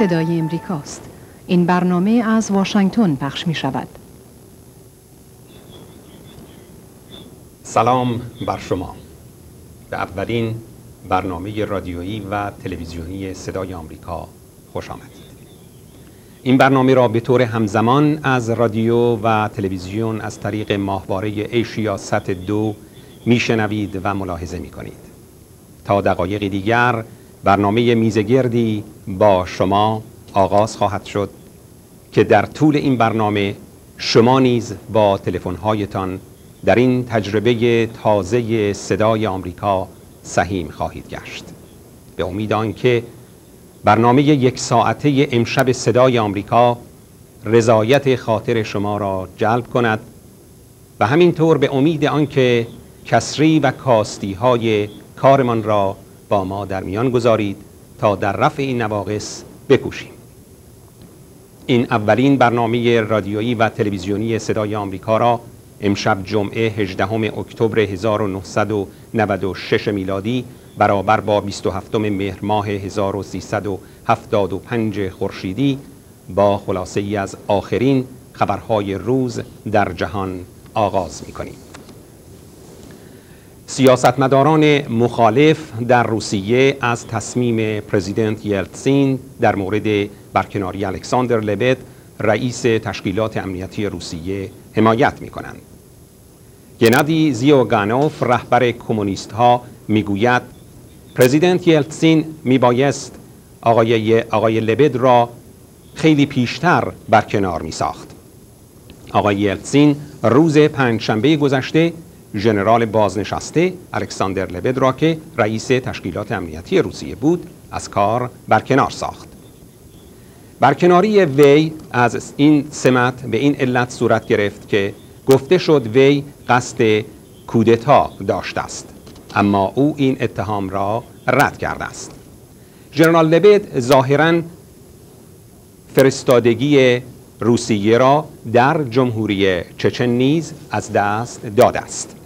صدای امریکاست. این برنامه از واشنگتن پخش می شود. سلام بر شما. به اولین برنامه رادیویی و تلویزیونی صدای آمریکا خوش آمدید. این برنامه را به طور همزمان از رادیو و تلویزیون از طریق ماهواره ایشیا ست دو میشنوید و ملاحظه می کنید. تا دقایق دیگر برنامه میزگردی با شما آغاز خواهد شد که در طول این برنامه شما نیز با تلفن‌هایتان در این تجربه تازه صدای آمریکا سهیم خواهید گشت. به امید آنکه برنامه یک ساعته امشب صدای آمریکا رضایت خاطر شما را جلب کند و همینطور به امید آنکه کسری و کاستی های کارمان را با ما در میان گذارید تا در رفع این نواقص بکوشیم این اولین برنامه رادیویی و تلویزیونی صدای آمریکا را امشب جمعه 18 اکتبر 1996 میلادی برابر با 27 مهر ماه 1375 خورشیدی با خلاصه ای از آخرین خبرهای روز در جهان آغاز می کنیم. سیاستمداران مخالف در روسیه از تصمیم پرزیدنت یلتسین در مورد برکناری الکساندر لبت رئیس تشکیلات امنیتی روسیه حمایت می کنند. گنادی زیوگانوف رهبر کمونیست ها می‌گوید پرزیدنت یلتسین میبایست آقای, آقای لبد را خیلی پیشتر برکنار می ساخت. آقای یلتسین روز پنجشنبه گذشته ژنرال بازنشسته الکساندر لبد را که رئیس تشکیلات امنیتی روسیه بود از کار برکنار ساخت. برکناری وی از این سمت به این علت صورت گرفت که گفته شد وی قصد کودتا داشته است. اما او این اتهام را رد کرده است. ژنرال لبد ظاهرا فرستادگی روسیه را در جمهوری چچن نیز از دست داده است.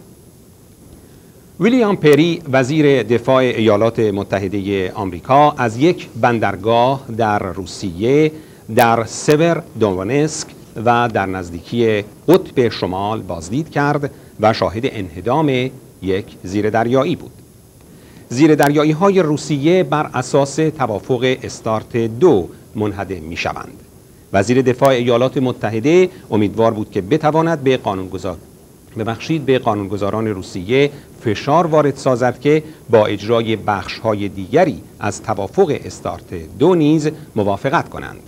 ویلیام پری وزیر دفاع ایالات متحده آمریکا از یک بندرگاه در روسیه در سور دونسک و در نزدیکی قطب شمال بازدید کرد و شاهد انهدام یک زیر دریایی بود. زیر دریایی های روسیه بر اساس توافق استارت دو منهدم می شوند وزیر دفاع ایالات متحده امیدوار بود که بتواند به قانونگذار ببخشید به قانونگذاران روسیه فشار وارد سازد که با اجرای بخش های دیگری از توافق استارت دو نیز موافقت کنند.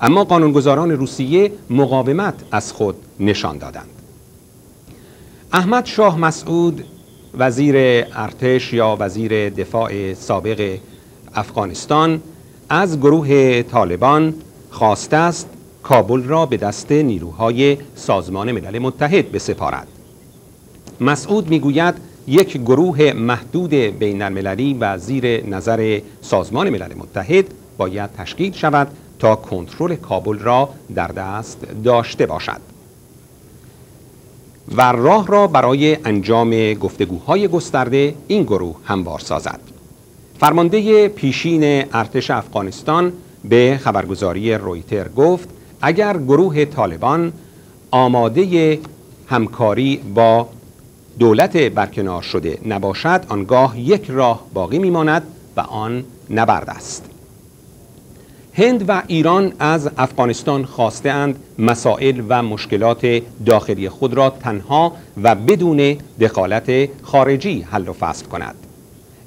اما قانونگذاران روسیه مقاومت از خود نشان دادند. احمد شاه مسعود وزیر ارتش یا وزیر دفاع سابق افغانستان از گروه طالبان خواسته است کابل را به دست نیروهای سازمان ملل متحد بسپارد. مسعود می‌گوید یک گروه محدود بین المللی و زیر نظر سازمان ملل متحد باید تشکیل شود تا کنترل کابل را در دست داشته باشد. و راه را برای انجام گفتگوهای گسترده این گروه هموار سازد. فرمانده پیشین ارتش افغانستان به خبرگزاری رویتر گفت اگر گروه طالبان آماده همکاری با دولت برکنار شده نباشد آنگاه یک راه باقی میماند و آن نبرد است. هند و ایران از افغانستان خواستهاند مسائل و مشکلات داخلی خود را تنها و بدون دخالت خارجی حل و فصل کند.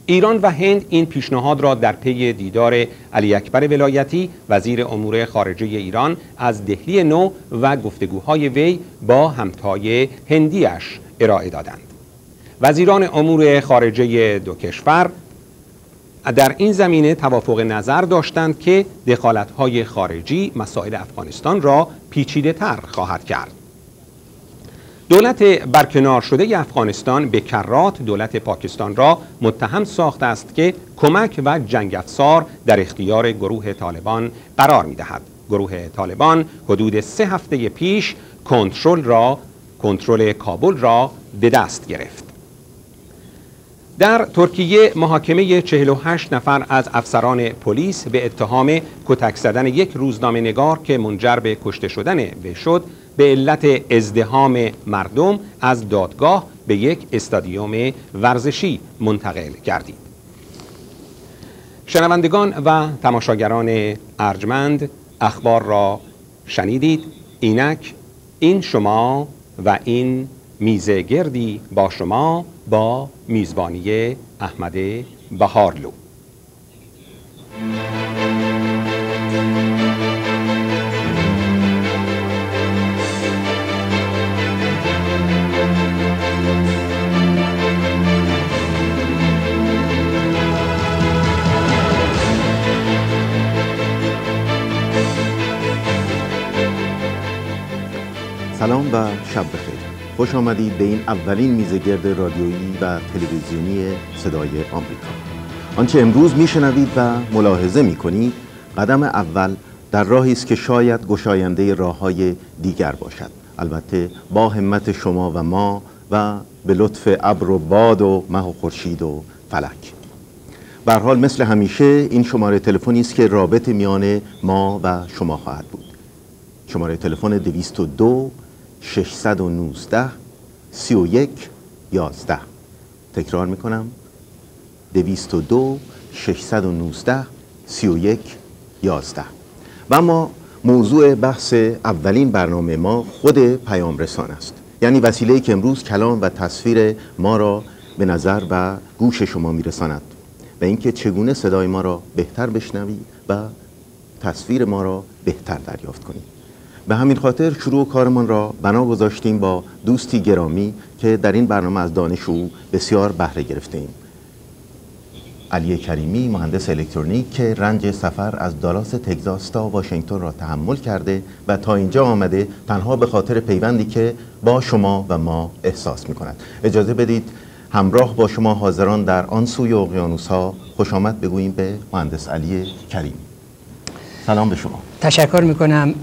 ایران و هند این پیشنهاد را در پی دیدار علی اکبر ولایتی وزیر امور خارجه ایران از دهلی نو و گفتگوهای وی با همتای هندیش ارائه دادند وزیران امور خارجه دو کشور در این زمینه توافق نظر داشتند که دخالت‌های خارجی مسائل افغانستان را پیچیده تر خواهد کرد. دولت برکنار شده افغانستان به کرات دولت پاکستان را متهم ساخته است که کمک و جنگ افسار در اختیار گروه طالبان قرار می دهد. گروه طالبان حدود سه هفته پیش کنترل را کنترل کابل را به دست گرفت. در ترکیه محاکمه 48 نفر از افسران پلیس به اتهام کتک زدن یک روزنامه نگار که منجر به کشته شدن وی شد به علت ازدهام مردم از دادگاه به یک استادیوم ورزشی منتقل گردید. شنوندگان و تماشاگران ارجمند اخبار را شنیدید اینک این شما و این میزه گردی با شما با میزبانی احمد بهارلو. سلام و شب بخیر. خوش آمدید به این اولین میزگرد رادیویی و تلویزیونی صدای آمریکا. آنچه امروز میشنوید و ملاحظه می‌کنید قدم اول در راهی است که شاید گشاینده راه های دیگر باشد. البته با همت شما و ما و به لطف ابر و باد و مه و خورشید و فلک. به حال مثل همیشه این شماره تلفنی است که رابط میان ما و شما خواهد بود. شماره تلفن 202 619 31 11 تکرار می‌کنم. 202 619 31 11 و اما موضوع بحث اولین برنامه ما خود پیام رسان است. یعنی وسیله که امروز کلام و تصویر ما را به نظر و گوش شما میرساند. و اینکه چگونه صدای ما را بهتر بشنوید و تصویر ما را بهتر دریافت کنید به همین خاطر شروع کارمان را بنا گذاشتیم با دوستی گرامی که در این برنامه از دانش او بسیار بهره گرفته ایم علی کریمی مهندس الکترونیک که رنج سفر از دالاس تگزاس تا واشنگتن را تحمل کرده و تا اینجا آمده تنها به خاطر پیوندی که با شما و ما احساس می کند اجازه بدید همراه با شما حاضران در آن سوی اقیانوس ها خوش آمد بگوییم به مهندس علی کریمی. سلام به شما. تشکر می‌کنم.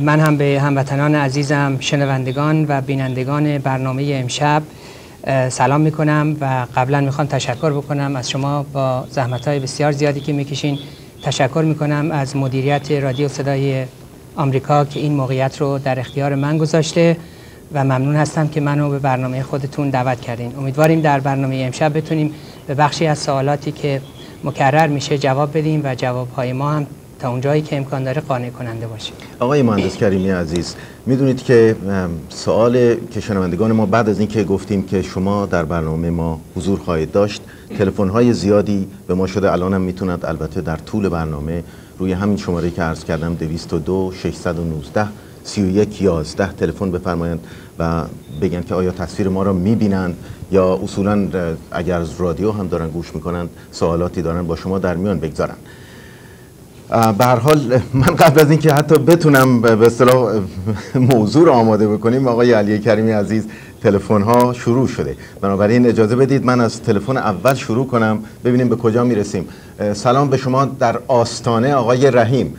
من هم به هموطنان عزیزم شنوندگان و بینندگان برنامه امشب سلام می‌کنم و قبلا می‌خوام تشکر بکنم از شما با زحمت های بسیار زیادی که می‌کشین. تشکر می‌کنم از مدیریت رادیو صدای آمریکا که این موقعیت رو در اختیار من گذاشته و ممنون هستم که منو به برنامه خودتون دعوت کردین. امیدواریم در برنامه امشب بتونیم به بخشی از سوالاتی که مکرر میشه جواب بدیم و جوابهای ما هم تا اونجایی که امکان داره قانع کننده باشه آقای مهندس کریمی عزیز می‌دونید که سوال که شنوندگان ما بعد از اینکه گفتیم که شما در برنامه ما حضور خواهید داشت تلفن های زیادی به ما شده الان هم می‌توند البته در طول برنامه روی همین شماره که عرض کردم 202 619 31 11 تلفن بفرمایند و بگن که آیا تصویر ما را می‌بینند یا اصولا اگر از رادیو هم دارن گوش می‌کنند سوالاتی دارن با شما در میان بگذارن به هر حال من قبل از اینکه حتی بتونم به اصطلاح موضوع رو آماده بکنیم آقای علی کریمی عزیز تلفن ها شروع شده. بنابراین اجازه بدید من از تلفن اول شروع کنم ببینیم به کجا می‌رسیم. سلام به شما در آستانه آقای رحیم.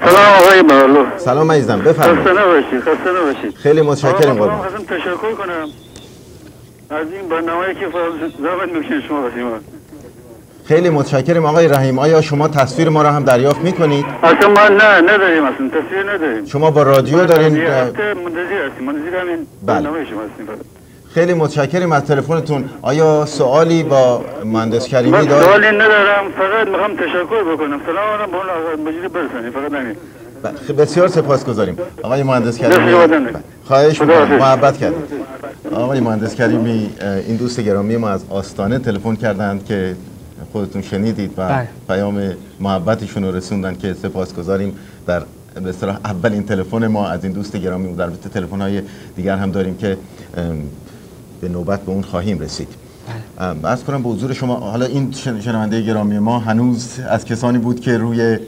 سلام آقای مالو. سلام عزیزم بفرمایید. خسته نباشید خسته نباشید. خیلی متشکرم قربان. تشکر کنم. از این برنامه که زحمت می‌کشین شما خیلی متشکرم آقای رحیم. آیا شما تصویر ما را هم دریافت می‌کنید؟ اصلا ما نه نداریم اصلا. تصویر نداریم. شما با رادیو دارین؟ یه هفته منتظر هستیم. منتظر همین بله. شما هستیم. فقط. خیلی متشکرم از تلفنتون. آیا سوالی با مهندس کریمی دارید؟ سوالی ندارم. فقط می‌خوام تشکر بکنم. سلام علیکم به اون آقا برسانی. فقط همین. خ- بسیار سپاسگزاریم. آقای مهندس کریمی. بله. خواهش می‌کنم. محبت کردید آقای مهندس کریمی این دوست گرامی ما از آستانه تلفن کردند که خودتون شنیدید و بله. پیام محبتشون رو رسوندن که سپاسگزاریم. در به اصطلاح اولین تلفن ما از این دوست گرامی بود. البته تلفن های دیگر هم داریم که به نوبت به اون خواهیم رسید. ام، عرض کنم به حضور شما حالا این شن- شنونده گرامی ما هنوز از کسانی بود که روی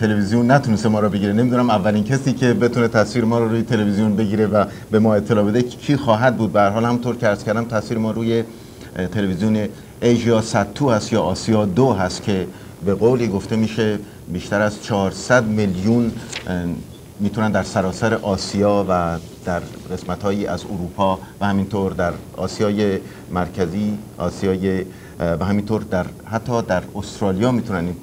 تلویزیون نتونسته ما را بگیره. نمی‌دونم اولین کسی که بتونه تصویر ما رو روی تلویزیون بگیره و به ما اطلاع بده کی خواهد بود. به هر حال همونطور که عرض کردم تصویر ما روی تلویزیون ایژیا 102 هست یا آسیا دو هست که به قولی گفته میشه بیشتر از 400 میلیون می‌تونن در سراسر آسیا و در قسمت هایی از اروپا و همینطور در آسیای مرکزی آسیای و همینطور در حتی در استرالیا می‌تونن این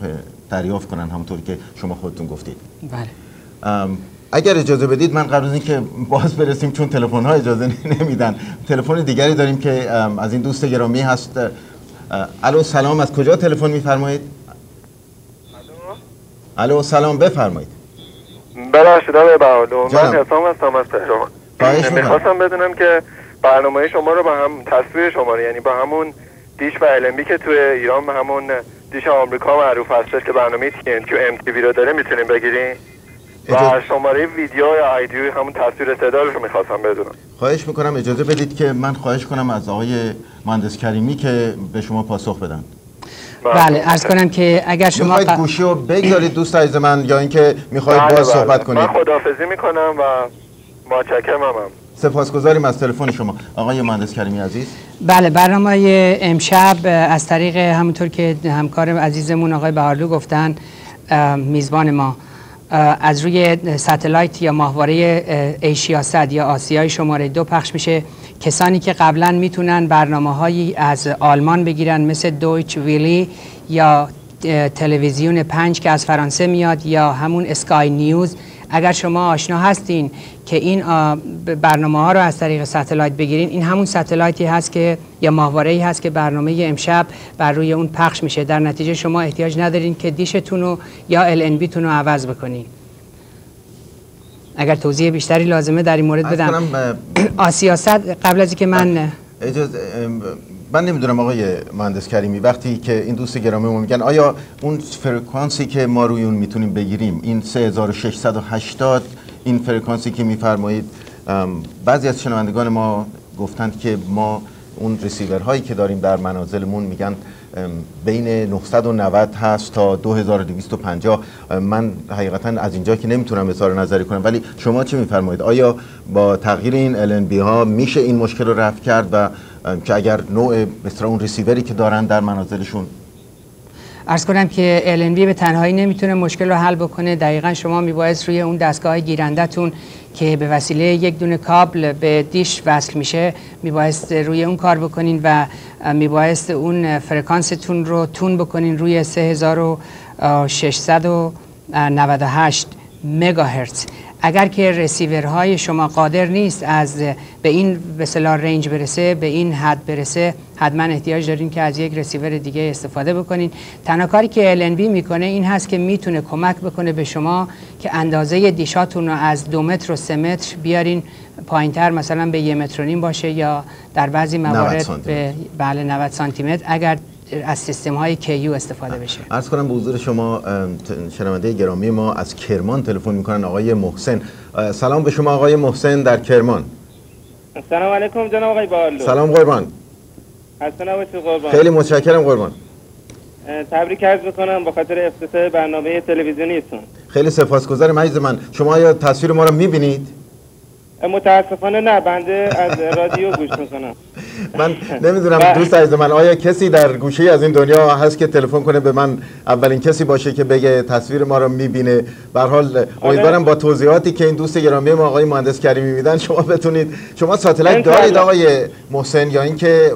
دریافت کنن همونطور که شما خودتون گفتید. بله. اگر اجازه بدید من قبل از اینکه باز برسیم چون تلفن ها اجازه نمیدن. تلفن دیگری داریم که از این دوست گرامی هست الو سلام از کجا تلفن میفرمایید؟ الو؟ سلام بفرمایید. ببخشید آقای بهادو من حسام هستم از تهران. می‌خواستم بدونم که برنامه شما رو با هم تصویر شما رو یعنی با همون دیش و المبی که توی ایران به همون دیش آمریکا معروف هستش که برنامه تی تی وی رو داره می‌تونیم بگیریم؟ و شماره ویدیو یا آیدیو همون تصویر صدا رو می‌خواستم بدونم. خواهش می‌کنم اجازه بدید که من خواهش کنم از آقای مهندس کریمی که به شما پاسخ بدن. بله. ارز کنم که اگر شما می‌خواید گوشی رو بگذارید دوست عزیز من یا اینکه می‌خواید بله باز بله. صحبت کنید. من خداحافظی می‌کنم و متشکرم هم. سپاسگزاریم از تلفن شما. آقای مهندس کریمی عزیز. بله برنامه امشب از طریق همونطور که همکار عزیزمون آقای بهارلو گفتن میزبان ما. از روی ستلایت یا ماهواره ایشیاست یا آسیای شماره دو پخش میشه. کسانی که قبلا می‌تونن برنامه هایی از آلمان بگیرن مثل دویچ ویلی یا تلویزیون پنج که از فرانسه میاد یا همون اسکای نیوز. اگر شما آشنا هستین که این برنامه ها رو از طریق satellite بگیرین این همون satellite ی هست که یا ماهواره ای هست که برنامه امشب بر روی اون پخش میشه. در نتیجه شما احتیاج ندارین که دیشتون رو یا LNB تون رو عوض بکنین. اگر توضیح بیشتری لازمه در این مورد بدم. آسیاست قبل از اینکه من اجازه من نمی‌دونم آقای مهندس کریمی وقتی که این دوست گرامی میگن آیا اون فرکانسی که ما روی اون می‌تونیم بگیریم این 3680 این فرکانسی که میفرمایید بعضی از شنوندگان ما گفتند که ما اون رسیور هایی که داریم در منازلمون میگن بین 990 هست تا 2250 من حقیقتا از اینجا که نمی‌تونم اظهار نظری کنم ولی شما چه میفرمایید؟ آیا با تغییر این LNB ها میشه این مشکل رو رفع کرد و که اگر نوع مثل اون رسیوری که دارن در منازلشون ارز کنم که LNB به تنهایی نمی‌تونه مشکل رو حل بکنه. دقیقا شما میبایست روی اون دستگاه گیرندهتون که به وسیله یک دونه کابل به دیش وصل میشه میبایست روی اون کار بکنین و میبایست اون فرکانستون رو تون بکنین روی 3698 مگاهرتز. اگر که رسیورهای شما قادر نیست از به این به رنج برسه به این حد برسه حتما احتیاج دارین که از یک رسیور دیگه استفاده بکنین. تنها کاری که LNB می‌کنه این هست که می‌تونه کمک بکنه به شما که اندازه دیشاتون رو از دو متر و سه متر بیارین پایینتر مثلا به یه متر و نیم باشه یا در بعضی موارد به بله 90 سانتی متر. اگر از سیستم های کیو استفاده بشه. عرض کنم به حضور شما شنونده گرامی ما از کرمان تلفن می‌کنن آقای محسن. سلام به شما آقای محسن در کرمان. سلام علیکم جناب آقای بالو سلام قربان. قربان. خیلی متشکرم قربان. تبریک عرض می‌کنم با خاطر افتتاح برنامه تلویزیونیتون. خیلی سپاسگزارم عزیز من. شما آیا تصویر ما رو می‌بینید؟ متاسفانه نه بنده از رادیو گوش می‌کنم. من نمی‌دونم دوست عزیز من آیا کسی در گوشه از این دنیا هست که تلفن کنه به من؟ اولین کسی باشه که بگه تصویر ما رو می‌بینه. به حال امیدوارم با توضیحاتی که این دوست گرامی ما آقای مهندس کریمی میدن شما بتونید شما ساتلایت دارید آقای محسن یا اینکه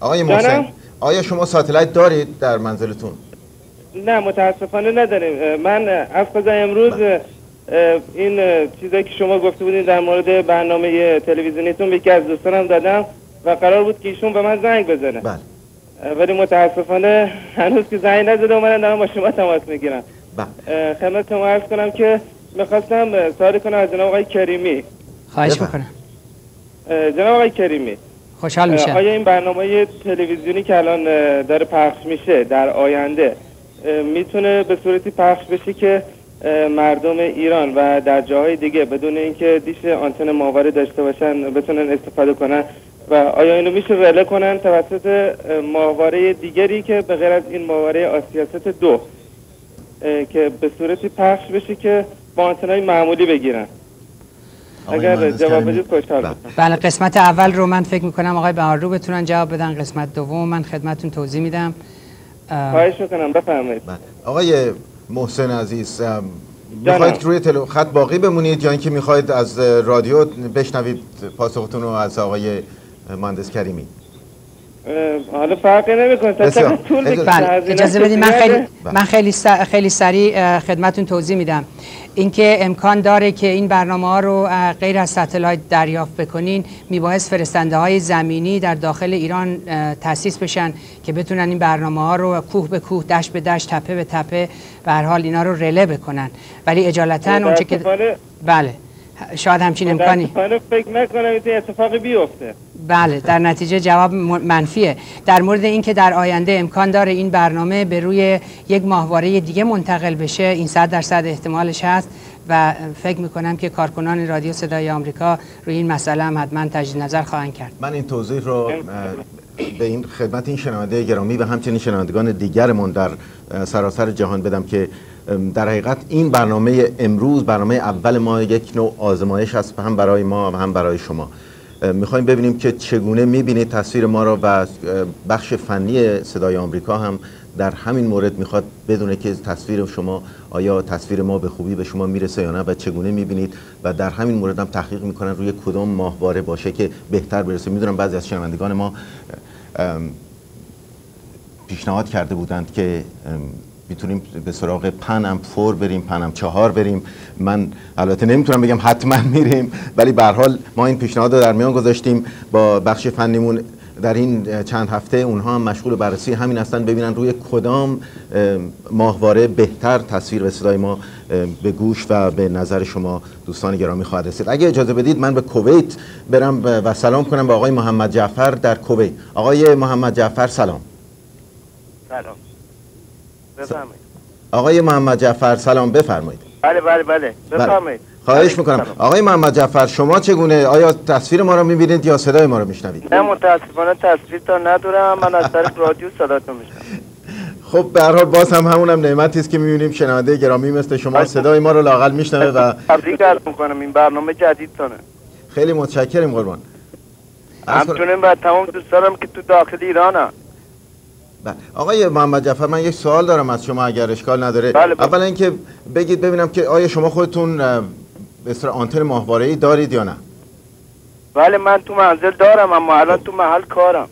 آقای محسن آیا شما ساتلایت دارید در منزلتون؟ نه متاسفانه نداریم. من از امروز بله. این چیزایی که شما گفته بودین در مورد برنامه تلویزیونیتون به یکی از دوستانم دادم و قرار بود که ایشون به من زنگ بزنه. بله. ولی متاسفانه هنوز که زنگ نزده و من دارم با شما تماس می‌گیرم. بله. خدمت شما عرض کنم که می‌خواستم سوال کنم از جناب آقای کریمی. خواهش می‌کنم. جناب آقای کریمی. خوشحال میشه آیا این برنامه تلویزیونی که الان داره پخش میشه در آینده می‌تونه به صورتی پخش بشه که مردم ایران و در جاهای دیگه بدون اینکه دیش آنتن ماهواره داشته باشن بتونن استفاده کنن و آیا اینو میشه رله کنن توسط ماهواره دیگری که به غیر از این ماهواره آسیاست دو که به صورتی پخش بشه که با آنتنای معمولی بگیرن؟ اگر جواب بدید خوشحال بله. قسمت اول رو من فکر می‌کنم آقای بهارلو بتونن جواب بدن. قسمت دوم من خدمتون توضیح میدم. خواهش می‌کنم بفرمایید. آقای محسن عزیز می‌خواید روی تلو... خط باقی بمونید یا اینکه می‌خواید از رادیو بشنوید پاسختون رو از آقای مهندس کریمی؟ حالا فرقی نمی‌کنه. بله اجازه بدید من خیلی من خیلی خیلی سریع خدمتون توضیح میدم. اینکه امکان داره که این برنامه ها رو غیر از ستلایت دریافت بکنین میبایست فرستنده های زمینی در داخل ایران تاسیس بشن که بتونن این برنامه ها رو کوه به کوه دشت به دشت تپه به تپه به هر حال اینا رو رله بکنن. ولی اجالتا اونچه که بله. شاید همچین خب، امکانی. فکر نکنم این اتفاقی بیفته. بله در نتیجه جواب منفیه. در مورد اینکه در آینده امکان داره این برنامه به روی یک ماهواره دیگه منتقل بشه این صد درصد احتمالش هست و فکر می‌کنم که کارکنان رادیو صدای آمریکا روی این مسئله هم حتما تجدید نظر خواهند کرد. من این توضیح رو به این خدمت این شنونده گرامی و همچنین شنوندگان دیگرمون در سراسر جهان بدم که در حقیقت این برنامه امروز برنامه اول ما یک نوع آزمایش است هم برای ما و هم برای شما. می‌خوایم ببینیم که چگونه می‌بینید تصویر ما را و بخش فنی صدای آمریکا هم در همین مورد می‌خواد بدونه که تصویر شما آیا تصویر ما به خوبی به شما می‌رسه یا نه و چگونه می‌بینید و در همین مورد هم تحقیق می‌کنن روی کدام ماهواره باشه که بهتر برسه. می‌دونم بعضی از شنوندگان ما پیشنهاد کرده بودند که می‌تونیم به سراغ پنم فور بریم پنم چهار بریم. من البته نمی‌تونم بگم حتما میریم ولی به حال ما این پیشنهاد رو در میان گذاشتیم. با بخش فنیمون در این چند هفته اونها هم مشغول بررسی همین هستن ببینن روی کدام ماهواره بهتر تصویر به صدای ما به گوش و به نظر شما دوستان گرامی خواهد رسید. اگه اجازه بدید من به کویت برم و سلام کنم به آقای محمد جعفر در کویت. آقای محمد جعفر سلام. سلام. بفرمایید. آقای محمد جعفر سلام بفرمایید. بله بله بله. بفرمایید. خواهش می‌کنم. آقای محمد جعفر شما چگونه؟ آیا تصویر ما رو می‌بینید یا صدای ما رو میشنوید؟ نه متاسفانه تصویر تا ندارم. من از طریق رادیو صداتون میشنوم. خب به هر حال باز هم همونم نعمتی است که می‌بینیم. شنونده گرامی مثل شما بله. صدای ما رو لاقل میشنوه و تبریک عرض می‌کنم. این برنامه جدید تونه. خیلی متشکریم قربان. همچنین و تمام دوستانم که تو داخل ایرانم بله. آقای محمد جعفر من یک سوال دارم از شما اگر اشکال نداره. بله, بله. اولا اینکه بگید ببینم که آیا شما خودتون به آنتن ماهواره ای دارید یا نه؟ بله من تو منزل دارم اما الان تو محل کارم.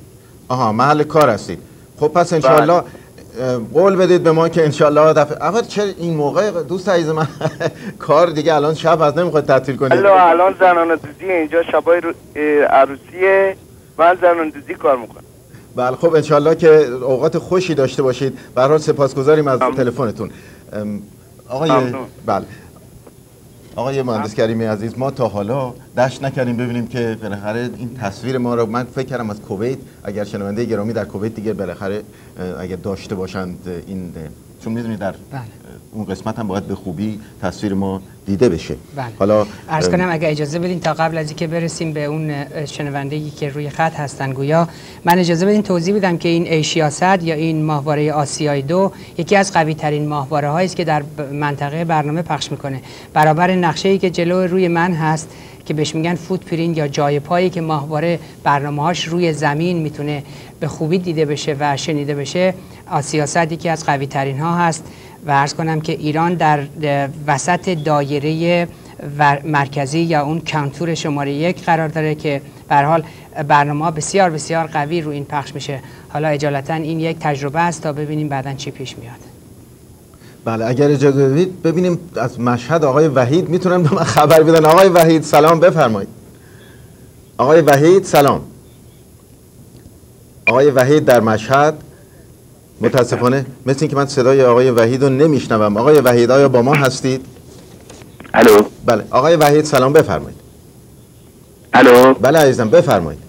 آها محل کار هستید. خب پس انشالله بله. قول بدید به ما که انشالله دفعه اول چه این موقع دوست عزیز من کار دیگه الان شب از نمی‌خواد تعطیل کنید؟ الان زنان دوزی اینجا شبای عروسیه. من زنان دوزی کار می‌کنم. بله خب انشالله که اوقات خوشی داشته باشید. برای سپاسگزاریم از تلفنتون. آقای بله. آقای مهندس کریمی عزیز ما تا حالا دشت نکردیم ببینیم که بالاخره این تصویر ما رو من فکر کردم از کویت اگر شنونده گرامی در کویت دیگه بالاخره اگر داشته باشند این چون می‌دونید در بله. اون قسمت هم باید به خوبی تصویر ما دیده بشه. بله. حالا عرض کنم اگه اجازه بدین تا قبل از اینکه برسیم به اون شنوندگی که روی خط هستن گویا من اجازه بدین توضیح بدم که این ایشیا یا این ماهواره آسیای دو یکی از قوی ترین ماهواره هایی است که در منطقه برنامه پخش می‌کنه. برابر نقشه ای که جلو روی من هست که بهش میگن footprint یا جای پایی که ماهواره برنامه هاش روی زمین می‌تونه به خوبی دیده بشه و شنیده بشه آسیاست یکی از قوی ترین ها هست. و عرض کنم که ایران در وسط دایره مرکزی یا اون contour شماره یک قرار داره که به حال برنامه بسیار بسیار قوی رو این پخش میشه. حالا اجالتا این یک تجربه است تا ببینیم بعدا چی پیش میاد. بله اگر اجازه بدید ببینیم از مشهد آقای وحید. می‌تونم به من خبر بدن. آقای وحید سلام بفرمایید. آقای وحید سلام. آقای وحید در مشهد متاسفانه مثل اینکه من صدای آقای وحید رو نمیشنوم. آقای وحید آیا با ما هستید؟ الو؟ بله. آقای وحید سلام بفرمایید. الو؟ بله عزیزم بفرمایید.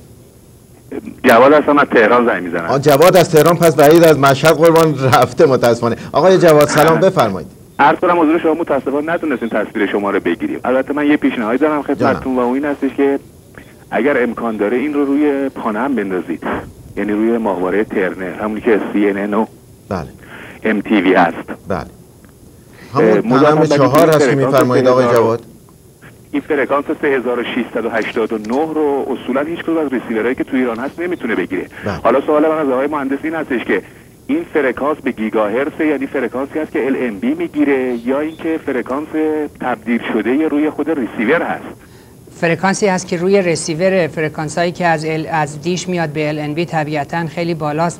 جواد هستم از تهران زنگ می‌زنم. جواد از تهران پس وحید از مشهد قربان رفته متاسفانه. آقای جواد سلام بفرمایید. عرض کنم حضور شما متاسفانه نتونستیم تصویر شما رو بگیریم. البته من یه پیشنهادی دارم خدمتتون و این هستش که اگر امکان داره این رو روی پانه بندازید. یعنی روی ماهواره ترنه همونی که CNN و بله. MTV هست. بله. همون چهار هست که میفرمایید آقای جواد. این فرکانس 3689 رو اصولا هیچ کدوم از ریسیورهایی که تو ایران هست نمی‌تونه بگیره. بله. حالا سوال من از آقای مهندس این هستش که این فرکانس به گیگاهرتز یعنی فرکانسی هست که LNB می‌گیره یا اینکه فرکانس تبدیل شده روی خود ریسیور هست؟ فرکانسی هست که روی رسیور فرکانس هایی که از, از دیش میاد به LNB طبیعتا خیلی بالاست.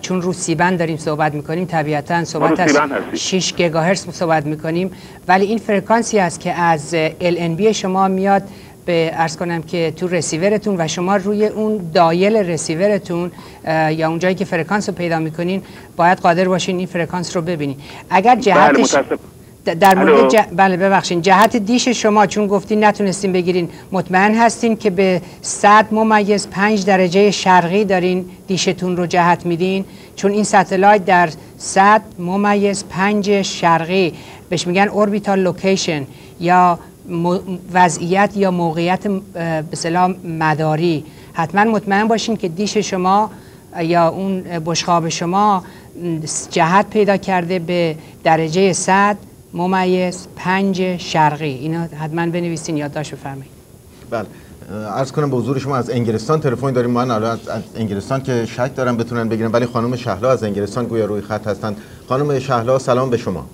چون رو C-band داریم صحبت می‌کنیم طبیعتا صحبت از 6 گیگاهرتز صحبت می‌کنیم. ولی این فرکانسی است که از LNB شما میاد به عرض کنم که تو رسیورتون و شما روی اون dial receiver تون یا اون جایی که فرکانس رو پیدا می‌کنین باید قادر باشین این فرکانس رو ببینین. اگر بله، جهتش در مورد بله ببخشید. جهت دیش شما چون گفتین نتونستین بگیرین مطمئن هستین که به 100 ممیز 5 درجه شرقی دارین دیشتون رو جهت میدین؟ چون این satellite در 100 ممیز 5 شرقی بهش میگن orbital location یا وضعیت یا موقعیت به مداری. حتما مطمئن باشین که دیش شما یا اون بشخاب شما جهت پیدا کرده به درجه 100 ممیز پنج شرقی. اینا حتما بنویسین یادداشت بفرمایید. بله. عرض کنم به حضور شما از انگلستان تلفن داریم. من الان از انگلستان که شک دارم بتونن بگیرن ولی خانم شهلا از انگلستان گویا روی خط هستند خانم شهلا سلام به شما.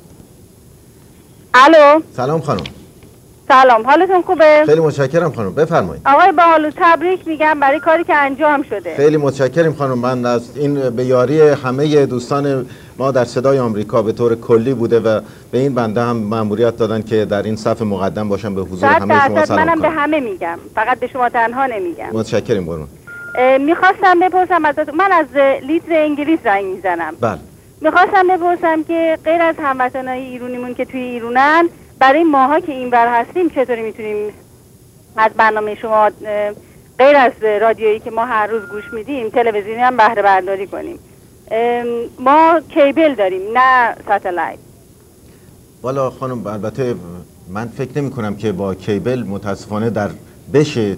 الو. سلام خانم. سلام حالتون خوبه؟ خیلی متشکرم خانم بفرمایید. آقای حالو تبریک میگم برای کاری که انجام شده. خیلی متشکرم خانم من از این به یاری همه دوستان ما در صدای آمریکا به طور کلی بوده و به این بنده هم مأموریت دادن که در این صف مقدم باشم. به حضور همه شما سلام منم به همه میگم فقط به شما تنها نمیگم. متشکرم برون می‌خواستم بپرسم از من از لیتر انگلیس رنگ می‌زنم. بله. می‌خواستم بپرسم که غیر از هموطنای ایرونیمون که توی ایرونن برای ماها که این بر هستیم چطوری می‌تونیم از برنامه شما غیر از رادیویی که ما هر روز گوش میدیم تلویزیونی هم بهره برداری کنیم. ما کیبل داریم نه ساتلایت. والا خانم البته من فکر نمی کنم که با کیبل متاسفانه در بشه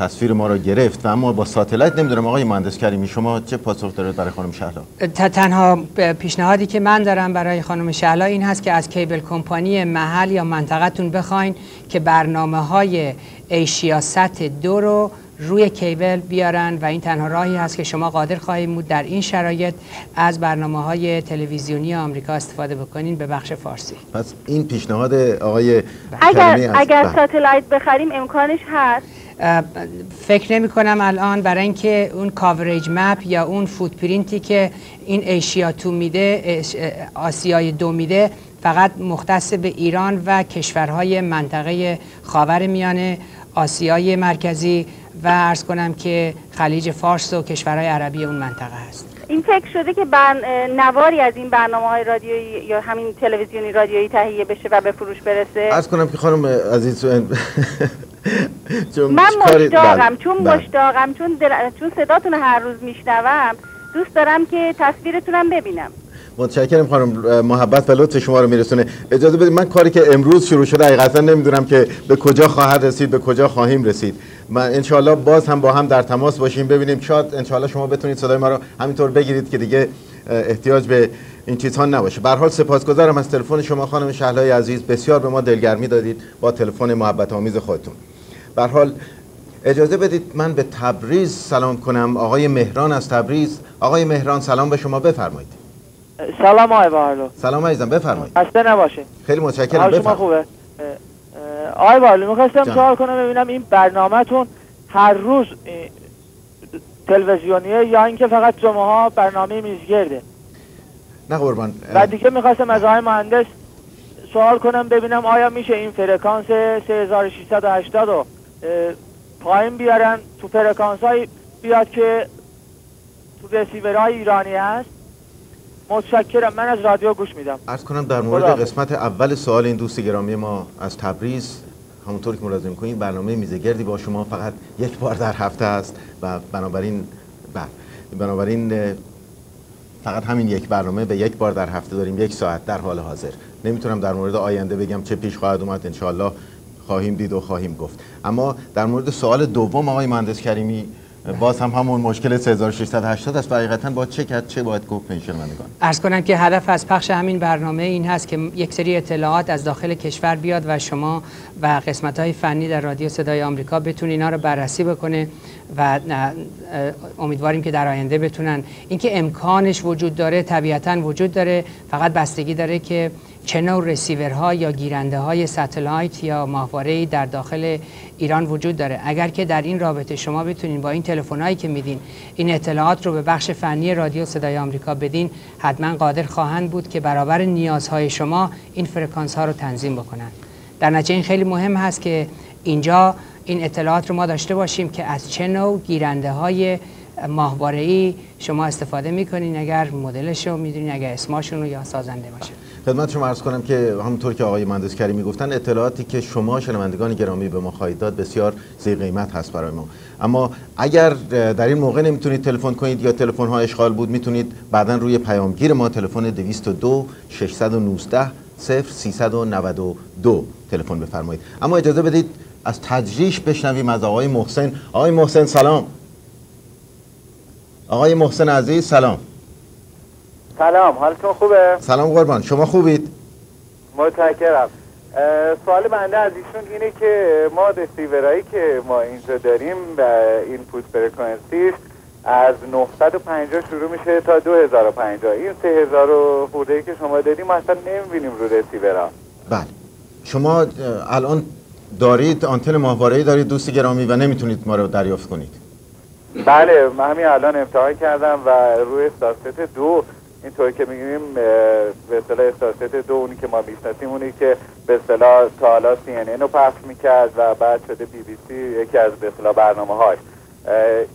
تصویر ما را گرفت و اما با ساتلایت نمی‌دونم آقای مهندس کریمی شما چه پاسخ دارید برای خانم شهلا؟ تنها پیشنهادی که من دارم برای خانم شهلا این هست که از cable company محل یا منطقهتون بخواین که برنامه های AsiaSat دو رو روی cable بیارن و این تنها راهی هست که شما قادر خواهید بود در این شرایط از برنامه های تلویزیونی آمریکا استفاده بکنین به بخش فارسی. پس این پیشنهاد آقای اگر, اگر بله. satellite بخریم امکانش هست؟ فکر نمی کنم الان برای اینکه اون coverage map یا اون footprint ی که این ایشیا تو میده آسیای دو میده فقط مختص به ایران و کشورهای منطقه خاور میانه آسیای مرکزی و ارز کنم که خلیج فارس و کشورهای عربی اون منطقه هست. این فکر شده که بر نواری از این برنامه های رادیویی یا همین تلویزیونی رادیویی تهیه بشه و به فروش برسه؟ از کنم که خانم عزیز من مشتاقم چون بله. مشتاقم چون, چون صداتون هر روز میشنوم دوست دارم که تصویرتونم ببینم. متشکرم خانم محبت و لطف شما رو میرسونه. اجازه بدید من کاری که امروز شروع شده حقیقتا نمی‌دونم که به کجا خواهد رسید به کجا خواهیم رسید. من انشالله باز هم با هم در تماس باشیم ببینیم شاید انشالله شما بتونید صدای ما رو همینطور بگیرید که دیگه احتیاج به این چیزها نباشه. به حال سپاسگزارم از تلفن شما خانم شهلای عزیز. بسیار به ما دلگرمی دادید با تلفن محبت آمیز خودتون. به حال اجازه بدید من به تبریز سلام کنم. آقای مهران از تبریز. آقای مهران سلام به شما بفرمایید. سلام آقای بارلو سلام عزیزم بفرمایید. خسته نباشه خیلی متشکرم بفرمایید شما خوبه؟ آقای بارلو می‌خواستم سوال کنم ببینم این برنامهتون هر روز تلویزیونیه یا اینکه فقط جمعه ها برنامه میزگرده؟ نه قربان و دیگه می‌خواستم از آقای مهندس سوال کنم ببینم آیا میشه این فرکانس 3680 رو پایین بیارن؟ تو فرکانس های بیاد که تو رسیورهای ایرانی هست؟ متشکرم من از رادیو گوش میدم. ارز کنم در مورد قسمت اول سوال این دوست گرامی ما از تبریز همونطور که ملاحظه می‌کنید برنامه میزگردی با شما فقط یک بار در هفته است و بنابراین بله بنابراین فقط همین یک برنامه به یک بار در هفته داریم یک ساعت در حال حاضر. نمی‌تونم در مورد آینده بگم چه پیش خواهد اومد انشالله خواهیم دید و خواهیم گفت. اما در مورد سوال دوم آقای مهندس کریمی باز هم همون مشکل 3680 است و حقیقتا با چه کرد چه باید گفت به شنوندگان ارز کنم که هدف از پخش همین برنامه این هست که یک سری اطلاعات از داخل کشور بیاد و شما و قسمت های فنی در رادیو صدای آمریکا بتونین اینا رو بررسی بکنه و امیدواریم که در آینده بتونن. اینکه امکانش وجود داره طبیعتا وجود داره. فقط بستگی داره که چه نوع رسیورها یا گیرنده های ستلایت یا ماهواره در داخل ایران وجود داره؟ اگر که در این رابطه شما بتونین با این تلفن هایی که میدین این اطلاعات رو به بخش فنی رادیو صدای آمریکا بدین حتما قادر خواهند بود که برابر نیازهای شما این فرکانس ها رو تنظیم بکنن. در نتیجه این خیلی مهم هست که اینجا این اطلاعات رو ما داشته باشیم که از چه نوع گیرنده های ماهواره ای شما استفاده می‌کنین اگر مدلش رو می‌دونین اگر اسماشون رو یا سازنده باشه. خدمت شما عرض کنم که همونطور که آقای مهندس کریمی گفتن اطلاعاتی که شما شنوندگان گرامی به ما خواهید داد بسیار زیر قیمت هست برای ما. اما اگر در این موقع نمی‌تونید تلفن کنید یا تلفن ها اشغال بود می‌تونید بعدا روی پیامگیر ما تلفن 202 619 0392 تلفن بفرمایید. اما اجازه بدید از تجریش بشنویم از آقای محسن. آقای محسن سلام. آقای محسن عزیز سلام. سلام حالتون خوبه؟ سلام قربان شما خوبید؟ متشکرم. سوال بنده از ایشون اینه که ما رسیورایی که ما اینجا داریم و این پوت فرکانسیش از 950 شروع میشه تا 2050 این 3000 خورده که شما داریم ما اصلا نمی‌بینیم رو رسیورا بله. شما الان دارید آنتن ماهواره‌ای دارید دوست گرامی و نمی‌تونید ما رو دریافت کنید. بله من همین الان امتحان کردم و روی استارست دو اینطور که میگیم به اصطلاح استارست دو اونی که ما می‌شناسیم اونی که به اصطلاح تا حالا سی رو پخش می‌کرد و بعد شده بی بی سی یکی از به اصطلاح برنامه هاش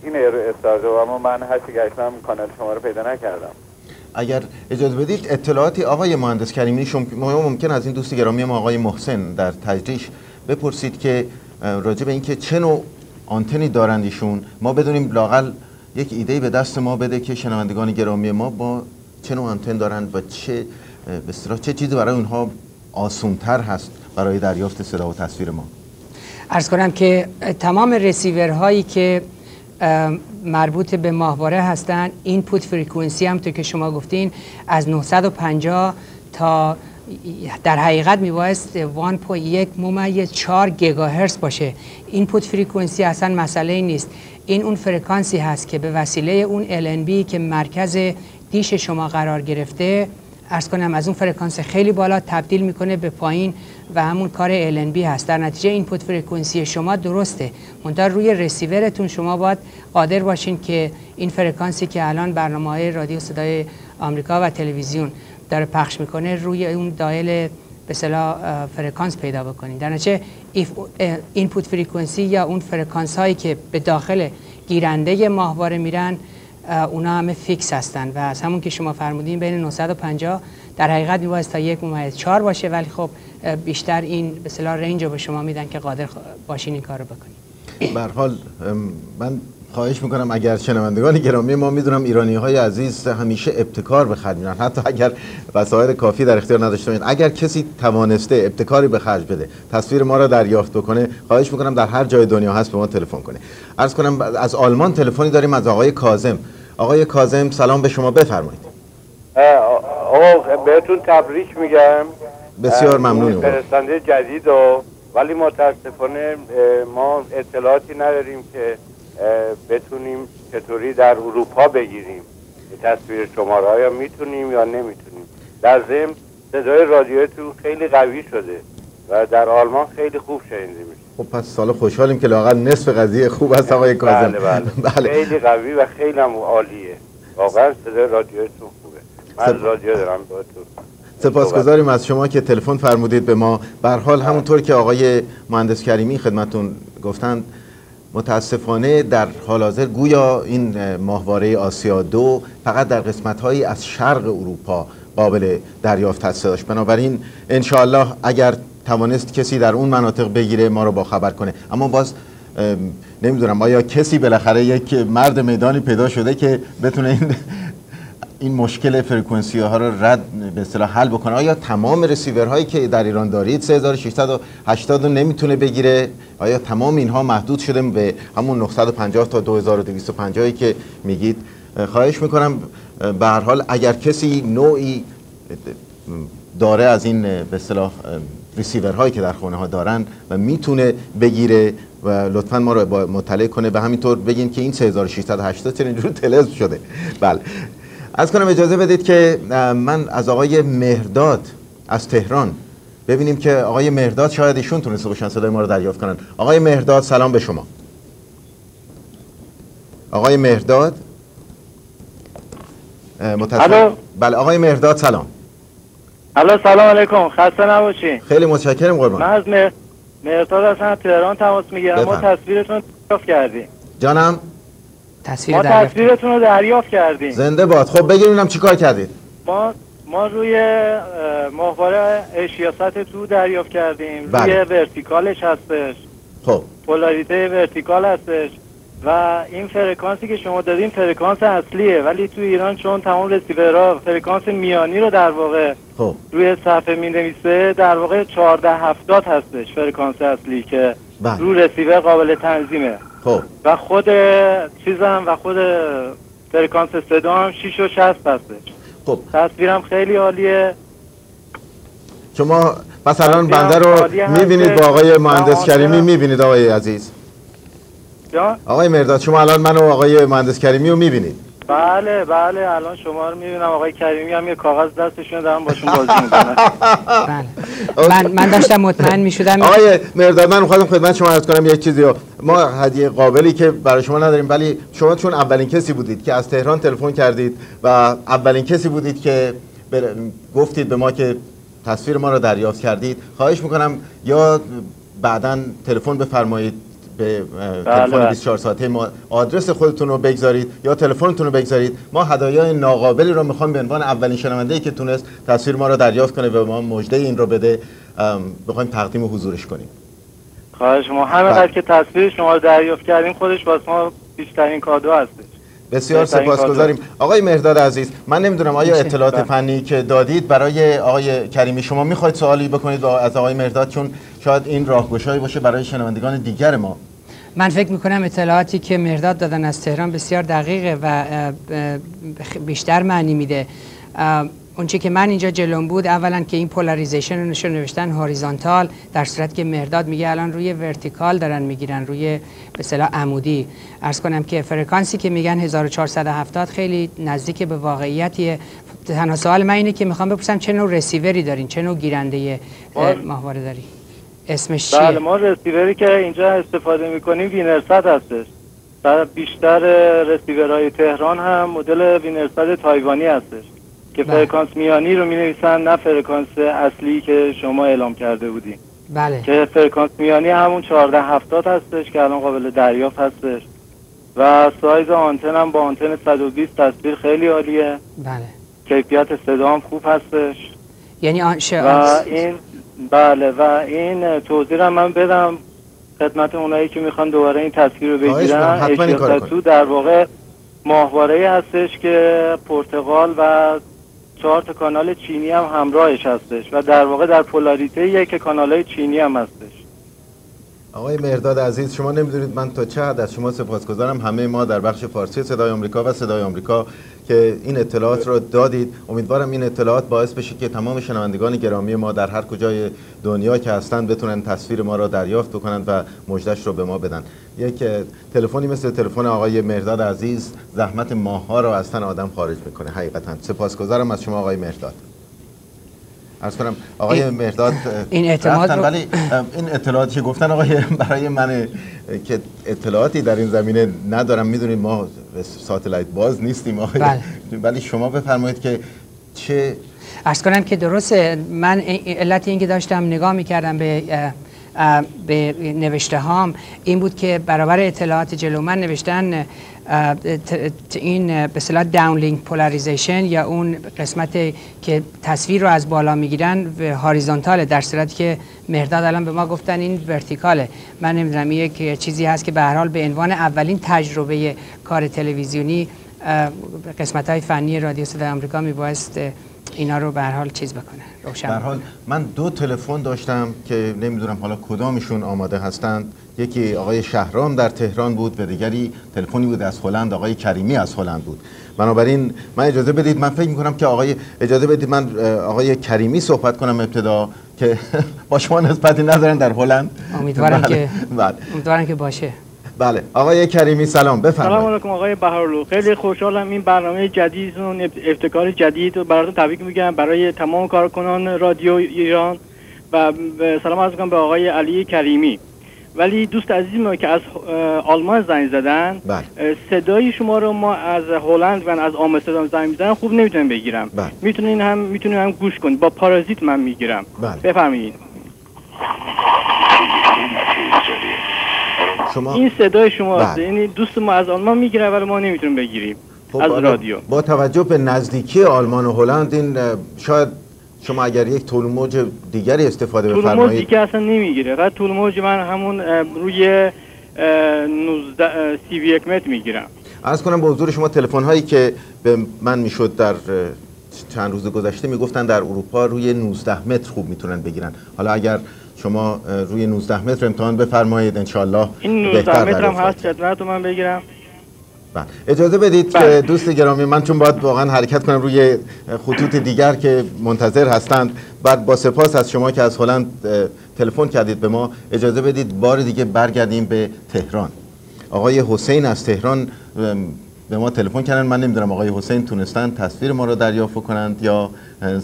این استارت اما من هرچی گشتم کانال شما رو پیدا نکردم. اگر اجازه بدید اطلاعاتی آقای مهندس کریمی شما ممکن از این دوست گرامی ما آقای محسن در تجریش بپرسید که راجع به اینکه چه نوع آنتنی دارند ایشون. ما بدونیم لاقل یک ایده به دست ما بده که شنوندگان گرامی ما با چه نوع آنتن دارند و چه به چه چیزی برای اونها آسونتر هست برای دریافت صدا و تصویر ما؟ ارز کنم که تمام رسیورهایی که مربوط به ماهواره هستند input frequency هم تو که شما گفتین از 950 تا در حقیقت میبایست 1.1 ممیز 4 گیگاهرتز باشه. input frequency اصلا مسئله نیست. این اون فرکانسی هست که به وسیله اون LNB که مرکز دیش شما قرار گرفته. عرض کنم از اون فرکانس خیلی بالا تبدیل می‌کنه به پایین و همون کار LNB هست. در نتیجه input فرکانسی شما درسته. منتها روی رسیورتون شما باید قادر باشین که این فرکانسی که الان برنامه های رادیو صدای آمریکا و تلویزیون داره پخش می‌کنه روی اون dial به اصطلاح فرکانس پیدا بکنید در نتیجه input فرکانسی یا اون فرکانس هایی که به داخل گیرنده ماهواره میرن اونا همه fix هستن و از همون که شما فرمودین بین 950 در حقیقت میباید تا یک ممیز چهار باشه ولی خب بیشتر این به صلاح رنج رو به شما میدن که قادر باشین این کار رو بکنید حال من خواهش می‌کنم اگر شنوندگان گرامی ما می‌دونم ایرانی های عزیز همیشه ابتکار به خرج میدن. حتی اگر وسایل کافی در اختیار نداشته باشند اگر کسی توانسته ابتکاری به خرج بده تصویر ما را دریافت بکنه خواهش می‌کنم در هر جای دنیا هست به ما تلفن کنه. عرض کنم از آلمان تلفنی داریم از آقای کاظم. آقای کاظم سلام به شما. بفرمایید. آقا بهتون تبریک میگم. بسیار ممنونم فرستنده جدید و ولی متاسفانه ما اطلاعاتی نداریم که بتونیم چطوری در اروپا بگیریم؟ تصویر شماره ها یا می‌تونیم یا نمی‌تونیم؟ در ضمن صدای رادیوتون خیلی قوی شده و در آلمان خیلی خوب شنیده میشه خب پس سال خوشحالیم که لاقل نصف قضیه خوب است آقای کاظم. بله بله. بله. خیلی قوی و خیلی هم عالیه. واقعا صدای رادیوتون خوبه. من رادیو دارم باتون سپاسگزاریم از شما که تلفن فرمودید به ما. به حال همونطور که آقای مهندس کریمی خدمتون گفتند متاسفانه در حال حاضر گویا این ماهواره آسیا دو فقط در قسمت هایی از شرق اروپا قابل دریافت هست صداش. بنابراین انشاءالله اگر توانست کسی در اون مناطق بگیره ما رو با خبر کنه. اما باز نمی‌دونم آیا کسی بالاخره یک مرد میدانی پیدا شده که بتونه این این مشکل فرکانسی ها رو رد به اصطلاح حل بکنه. آیا تمام رسیور هایی که در ایران دارید 3680 رو نمی‌تونه بگیره؟ آیا تمام اینها محدود شده به همون 950 تا 2250 که میگید؟ خواهش می‌کنم به هر حال اگر کسی نوعی داره از این به اصطلاح ریسیور هایی که در خونه ها دارن و می‌تونه بگیره و لطفا ما رو مطلع کنه. و همینطور بگین که این 3680 چرا اینجور تلز شده. بله. از کنم اجازه بدید که من از آقای مهرداد از تهران ببینیم که آقای مهرداد شاید ایشون تونسته باشن صدای ما رو دریافت کنن. آقای مهرداد سلام به شما. آقای مهرداد؟ متاسفم بله آقای مهرداد سلام. الو سلام علیکم. خسته نباشین. خیلی متشکرم قربان. من از مهرداد اصلا تهران تماس می‌گیرم. ما تصویرتون دریافت کردیم. جانم؟ تصویر ما تصویرتون رو دریافت کردیم. زنده باد. خب بگیریم چیکار کردید؟ ما ما روی ماهواره AsiaSat two دریافت کردیم. بله. روی vertical ش هستش. خب. پولاریته vertical هستش. و این فرکانسی که شما دادین فرکانس اصلیه. ولی تو ایران چون تمام رسیورها فرکانس میانی رو در واقع خب. روی صفحه می نویسه در واقع 1470 هستش فرکانس اصلی که بله. رو رسیور قابل تنظیمه. خب. و خود چیزم و خود فرکانس صدا هم 6 و 60 هستش خب. تصویرم خیلی عالیه. شما پس الان بنده رو می‌بینید با آقای مهندس کریمی می‌بینید آقای عزیز. جان؟ آقای مرداد شما الان منو آقای مهندس کریمی رو می‌بینید. بله بله الان شما رو می‌بینم. آقای کریمی هم یه کاغذ دستشون دارم باشون بازی می‌کنم بله. من من داشتم مطمئن می‌شدم. آقای مرداد من می‌خواستم خدمت شما عرض کنم یک چیزی رو. ما هدیه قابلی که برای شما نداریم ولی شما چون اولین کسی بودید که از تهران تلفن کردید و اولین کسی بودید که گفتید به ما که تصویر ما رو دریافت کردید خواهش می‌کنم یا بعدا تلفن بفرمایید. به بله، تلفن 24 بله. ساعته ما آدرس خودتون رو بگذارید یا تلفنتون رو بگذارید. ما هدایای ناقابلی رو می‌خوام به عنوان اولین شنونده ای که تونست تصویر ما رو دریافت کنه و ما مژده این رو بده بخوایم تقدیم و حضورش کنیم. خواهش ما. همه بله. که تصویر شما رو دریافت کردیم خودش واسه ما بیشترین کادو هستش. بسیار سپاسگزاریم. آقای مهرداد عزیز من نمی‌دونم آیا اطلاعات فنی که دادید برای آقای کریمی شما می‌خواید سوالی بکنید از آقای مهرداد؟ چون شاید این راهگشایی باشه برای شنوندگان دیگر ما. من فکر می‌کنم اطلاعاتی که مرداد دادن از تهران بسیار دقیقه و بیشتر معنی میده. اونچه که من اینجا جلوم بود اولا که این polarization رو نشون نوشتن horizontal در صورت که مهرداد میگه الان روی vertical دارن می‌گیرن روی به اصطلاح عمودی. عرض کنم که فرکانسی که میگن 1470 خیلی نزدیک به واقعیتیه. تنها سوال من اینه که می‌خوام بپرسم چه نوع رسیوری دارین؟ چه نوع گیرنده ماهواره داری اسمش چیه؟ بله ما رسیوری که اینجا استفاده می‌کنیم Winersat هستش. در بیشتر رسیورهای تهران هم مدل Winersat تایوانی هستش که بله. فرکانس میانی رو می نویسن نه فرکانس اصلی که شما اعلام کرده بودیم. بله. که فرکانس میانی همون 1470 هستش که الان قابل دریافت هستش. و سایز آنتن هم با آنتن 120 تصویر خیلی عالیه. بله. کیفیت صدا هم خوب هستش. یعنی آن و این بله و این توضیح من بدم خدمت اونایی که می‌خوان دوباره این تصویر رو بگیرن. تو در واقع ماهواره هستش که پرتغال و چهار تا کانال چینی هم همراهش هستش و در واقع در پولاریته یک کانال های چینی هم هستش. آقای مرداد عزیز شما نمی‌دونید من تا چه حد از شما سپاسگزارم. همه ما در بخش فارسی صدای آمریکا و صدای آمریکا که این اطلاعات رو دادید. امیدوارم این اطلاعات باعث بشه که تمام شنوندگان گرامی ما در هر کجای دنیا که هستن بتونن تصویر ما را دریافت بکنند و مژدش رو به ما بدن. یک تلفنی مثل تلفن آقای مرداد عزیز زحمت ماها را از تن آدم خارج می‌کنه حقیقتا. سپاسگزارم از شما آقای مرداد. ارز کنم آقای این مهرداد این اعتماد رو... ولی این اطلاعاتی که گفتن آقای برای من که اطلاعاتی در این زمینه ندارم می‌دونید ما ساتلایت باز نیستیم آقای بله. ولی شما بفرمایید که چه ارز کنم که درسته من علت اینکه داشتم نگاه می‌کردم به به نوشته هام این بود که برابر اطلاعات جلو من نوشتن این به اصطلاح داونلینک پولاریزیشن یا اون قسمت که تصویر رو از بالا می‌گیرن هاریزونتاله در صورتی که مرداد الان به ما گفتن این ورتیکاله من نمی‌دونم یک چیزی هست که به هر حال به عنوان اولین تجربه کار تلویزیونی قسمت های فنی رادیو صدای آمریکا میبایست اینا رو به حال چیز بکنه روشن در حال من دو تلفن داشتم که نمی‌دونم حالا کدامشون آماده هستند یکی آقای شهرام در تهران بود و دیگری تلفنی بود از هلند آقای کریمی از هلند بود بنابراین من اجازه بدید من فکر می‌کنم که آقای اجازه بدید من آقای کریمی صحبت کنم ابتدا که با شما نسبتی ندارن در هلند امیدوارم بله. که بله. امیدوارم که باشه بله. آقای کریمی سلام. بفرمایید. سلام علیکم آقای بهارلو. خیلی خوشحالم این برنامه جدید و ابتکار جدید رو براتون تبریک میگم برای تمام کارکنان رادیو ایران و سلام عرض کنم به آقای علی کریمی. ولی دوست عزیزم که از آلمان زنگ زدن بله. صدای شما رو ما از هلند و از آمستردام زنگ می‌زنن خوب نمی‌تونم بگیرم. بله. می‌تونین هم می‌تونین هم گوش کنید با پارازیت من می‌گیرم. بله. بفرمایید. شما این صدای شما بله. یعنی دوست ما از آلمان می‌گیره ولی ما نمی‌تونیم بگیریم. خب از رادیو. با توجه به نزدیکی آلمان و هلند این شاید شما اگر یک طول موج دیگری استفاده بفرمایید. طول موج دیگه اصلا نمی‌گیره. فقط طول موج من همون روی 19 31 متر می‌گیرم. از کنم به حضور شما تلفن هایی که به من می‌شد در چند روز گذشته می‌گفتن در اروپا روی 19 متر خوب می‌تونن بگیرن. حالا اگر شما روی 19 متر امتحان بفرمایید انشالله این 19 متر هم هست خدمت من بگیرم بله. اجازه بدید که بله. دوست گرامی من چون باید واقعا حرکت کنم روی خطوط دیگر که منتظر هستند بعد با سپاس از شما که از هلند تلفن کردید به ما اجازه بدید بار دیگه برگردیم به تهران آقای حسین از تهران به ما تلفن کردن. من نمی‌دونم آقای حسین تونستن تصویر ما رو دریافت کنند یا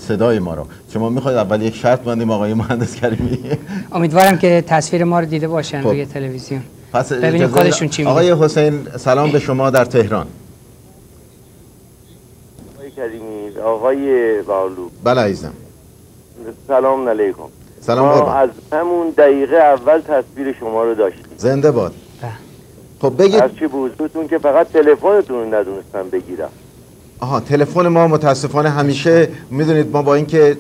صدای ما رو. شما می‌خواید اول یک شرط بندیم آقای مهندس کریمی؟ امیدوارم که تصویر ما رو دیده باشن خب. روی تلویزیون. پس ببینیم خودشون چی آقای حسین سلام به شما در تهران. آقای کریمی آقای بالو بله عزیزم. سلام علیکم. سلام ما از همون دقیقه اول تصویر شما رو داشتیم. زنده باد. خب بگید. هرچی بوزتون که فقط تلفنتون ندونستم بگیرم. آها تلفن ما متاسفانه همیشه می‌دونید ما با اینکه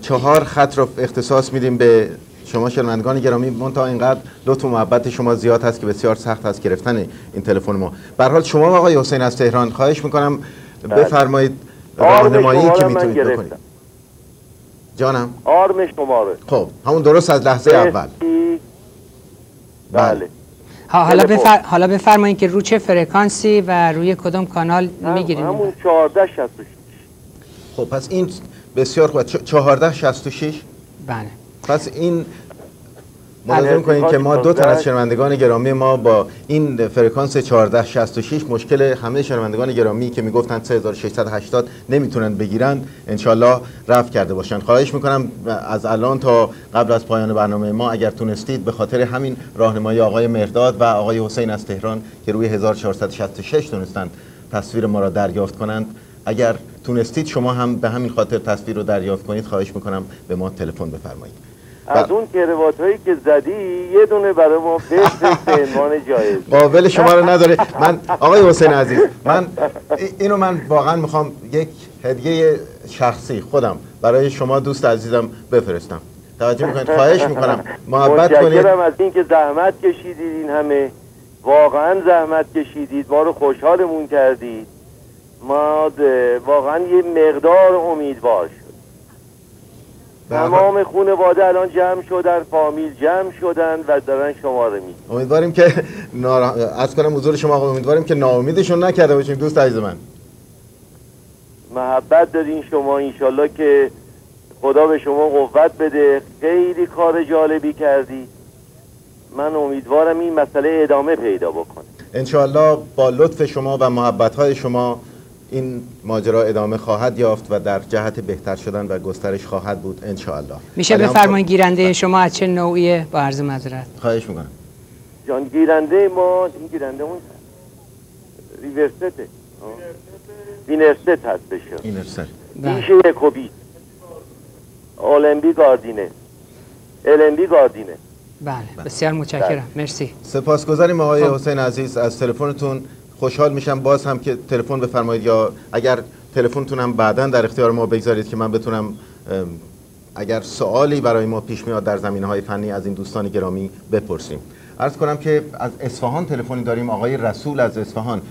چهار خط رو اختصاص میدیم به شما شنوندگان گرامی تا اینقدر لطف و محبت شما زیاد هست که بسیار سخت است گرفتن این تلفن ما. به حال شما آقای حسین از تهران خواهش می‌کنم بله. بفرمایید راهنمایی که می‌تونید بکنید. جانم؟ آرم شماره خب همون درست از لحظه اول. بله. حالا بفر... حالا بفرمایید که رو چه فرکانسی و روی کدام کانال می‌گیریم؟ همون 1466 خب پس این بسیار خوب. 1466 بله. پس این ملاحظه کنید که ما دو تا از شنوندگان گرامی ما با این فرکانس 1466 مشکل همه شنوندگان گرامی که می‌گفتن 3680 نمی‌تونن بگیرن انشالله رفت کرده باشن. خواهش می‌کنم از الان تا قبل از پایان برنامه ما اگر تونستید به خاطر همین راهنمایی آقای مرداد و آقای حسین از تهران که روی 1466 تونستن تصویر ما را دریافت کنند. اگر تونستید شما هم به همین خاطر تصویر رو دریافت کنید خواهش می‌کنم به ما تلفن بفرمایید. از اون کروات هایی که زدی یه دونه برای ما بفرست به عنوان جایز. قابل شما رو نداره. من آقای حسین عزیز من اینو من واقعا می‌خوام یک هدیه شخصی خودم برای شما دوست عزیزم بفرستم. توجه می‌کنید؟ خواهش می‌کنم. محبت کنید. از اینکه زحمت کشیدید این همه. واقعا زحمت کشیدید. ما رو خوشحالمون کردید. ما واقعا یه مقدار امیدوار تمام خانواده الان جمع شدن فامیل جمع شدن و دارن شماره می امیدواریم که نارا... از کنم حضور شما امیدواریم که ناامیدشون نکرده باشیم. دوست عزیز من. محبت دارین شما. انشالله که خدا به شما قوت بده. خیلی کار جالبی کردی. من امیدوارم این مسئله ادامه پیدا بکنه. انشالله با لطف شما و محبت های شما این ماجرا ادامه خواهد یافت و در جهت بهتر شدن و گسترش خواهد بود ان الله میشه بفرمایید گیرنده شما از چه نوعیه با عرض معذرت؟ خواهش می‌کنم. جان گیرنده ما این گیرنده اون ریورسته. وینرست هستش. وینرست بیشه کوبی. اولمبی گاردینه. المبی گاردینه. بله. بسیار متشکرم. بله. مرسی. سپاسگزاریم آقای خب. حسین عزیز. از تلفنتون خوشحال میشم باز هم که تلفن بفرمایید یا اگر تلفنتون هم بعدا در اختیار ما بگذارید که من بتونم اگر سوالی برای ما پیش میاد در زمینه های فنی از این دوستان گرامی بپرسیم. عرض کنم که از اصفهان تلفنی داریم. آقای رسول از اصفهان.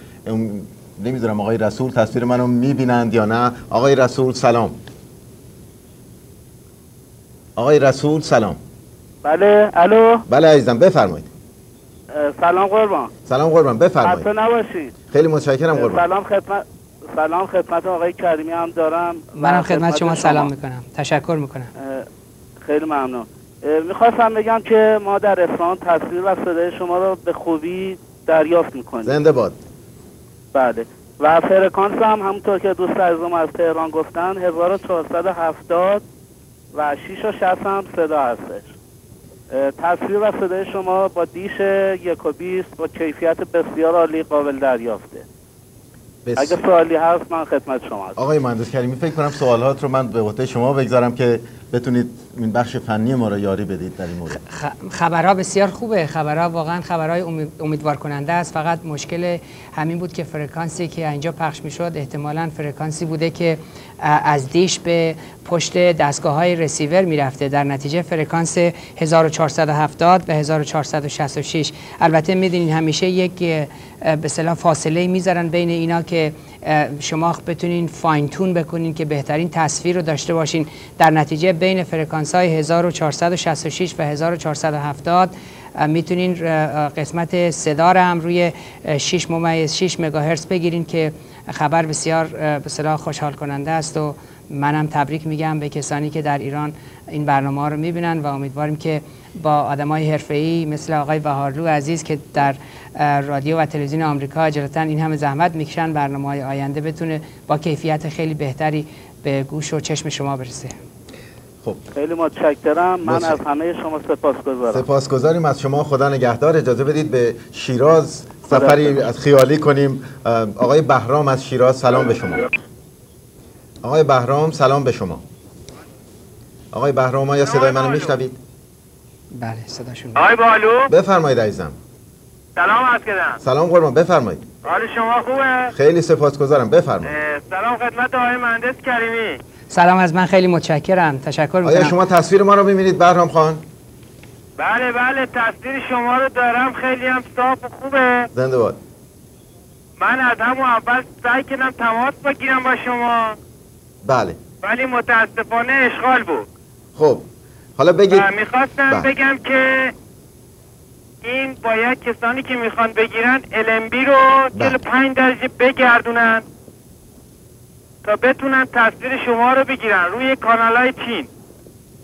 نمی‌دونم آقای رسول تصویر منو می‌بینند یا نه. آقای رسول سلام. آقای رسول سلام. بله الو. بله عزیزم بفرمایید. سلام قربان. سلام قربان بفرمایید. خسته نباشید خیلی متشکرم قربان. سلام خدمت سلام خدمت آقای کریمی هم دارم. منم خدمت شما سلام می‌کنم. تشکر می‌کنم. خیلی ممنون. می‌خواستم بگم که ما در اصفهان تصویر و صدای شما رو به خوبی دریافت می‌کنیم. زنده باد. بله. و فرکانس هم همونطور که دوست عزیزم از تهران گفتن 1470 و 6 و 60 هم صدا هستش. تصویر و صدای شما با دیش یک و بیست با کیفیت بسیار عالی قابل دریافته بس... اگه سوالی هست من خدمت شما هست. آقای مهندس کریمی فکر کنم سوالات رو من به عهده شما بگذارم که بتونید این بخش فنی ما رو یاری بدید در این مورد. خبرها بسیار خوبه. خبرها واقعا خبرهای امیدوار کننده است. فقط مشکل همین بود که فرکانسی که اینجا پخش می‌شد احتمالا فرکانسی بوده که از دیش به پشت دستگاه های رسیور می‌رفته. در نتیجه فرکانس 1470 و 1466 البته می‌دونین همیشه یک به فاصله می‌ذارن بین اینا که شما بتونین فاین تون بکنین که بهترین تصویر رو داشته باشین. در نتیجه بین فرکانس های 1466 و 1470 می‌تونین قسمت صدا رو هم روی 6 ممیز 6 مگاهرتز بگیرین که خبر بسیار به خوشحال کننده است و منم تبریک میگم به کسانی که در ایران این برنامه ها رو می‌بینن و امیدواریم که با آدم های حرفه‌ای مثل آقای بهارلو عزیز که در رادیو و تلویزیون آمریکا اجرتا این همه زحمت می‌کشن برنامه های آینده بتونه با کیفیت خیلی بهتری به گوش و چشم شما برسه. خب. خیلی متشکرم. من از همه شما سپاسگزارم. سپاسگزاریم. از شما خدا نگهدار. اجازه بدید به شیراز سفری از خیالی کنیم. آقای بهرام از شیراز سلام به شما. آقای بهرام سلام به شما. آقای بهرام آیا صدای منو میشنوید؟ بله صداشون آقای بالو. بفرمایید عزیزم. سلام عرض کردم. سلام قربان بفرمایید. حال شما خوبه؟ خیلی سپاسگزارم بفرمایید. سلام خدمت آقای مهندس کریمی. سلام از من خیلی متشکرم. تشکر می‌کنم. آیا شما تصویر ما رو می‌بینید بهرام خان؟ بله بله تصویر شما رو دارم. خیلی هم صاف و خوبه. زنده باد. من از همون اول سعی کردم تماس بگیرم با شما. بله. ولی متاسفانه اشغال بود. خب. حالا بگید می‌خواستم بله. بگم که این باید کسانی که می‌خوان بگیرن LMB رو بله. پنج درجه بگردونن تا بتونن تصویر شما رو بگیرن روی کانال های چین.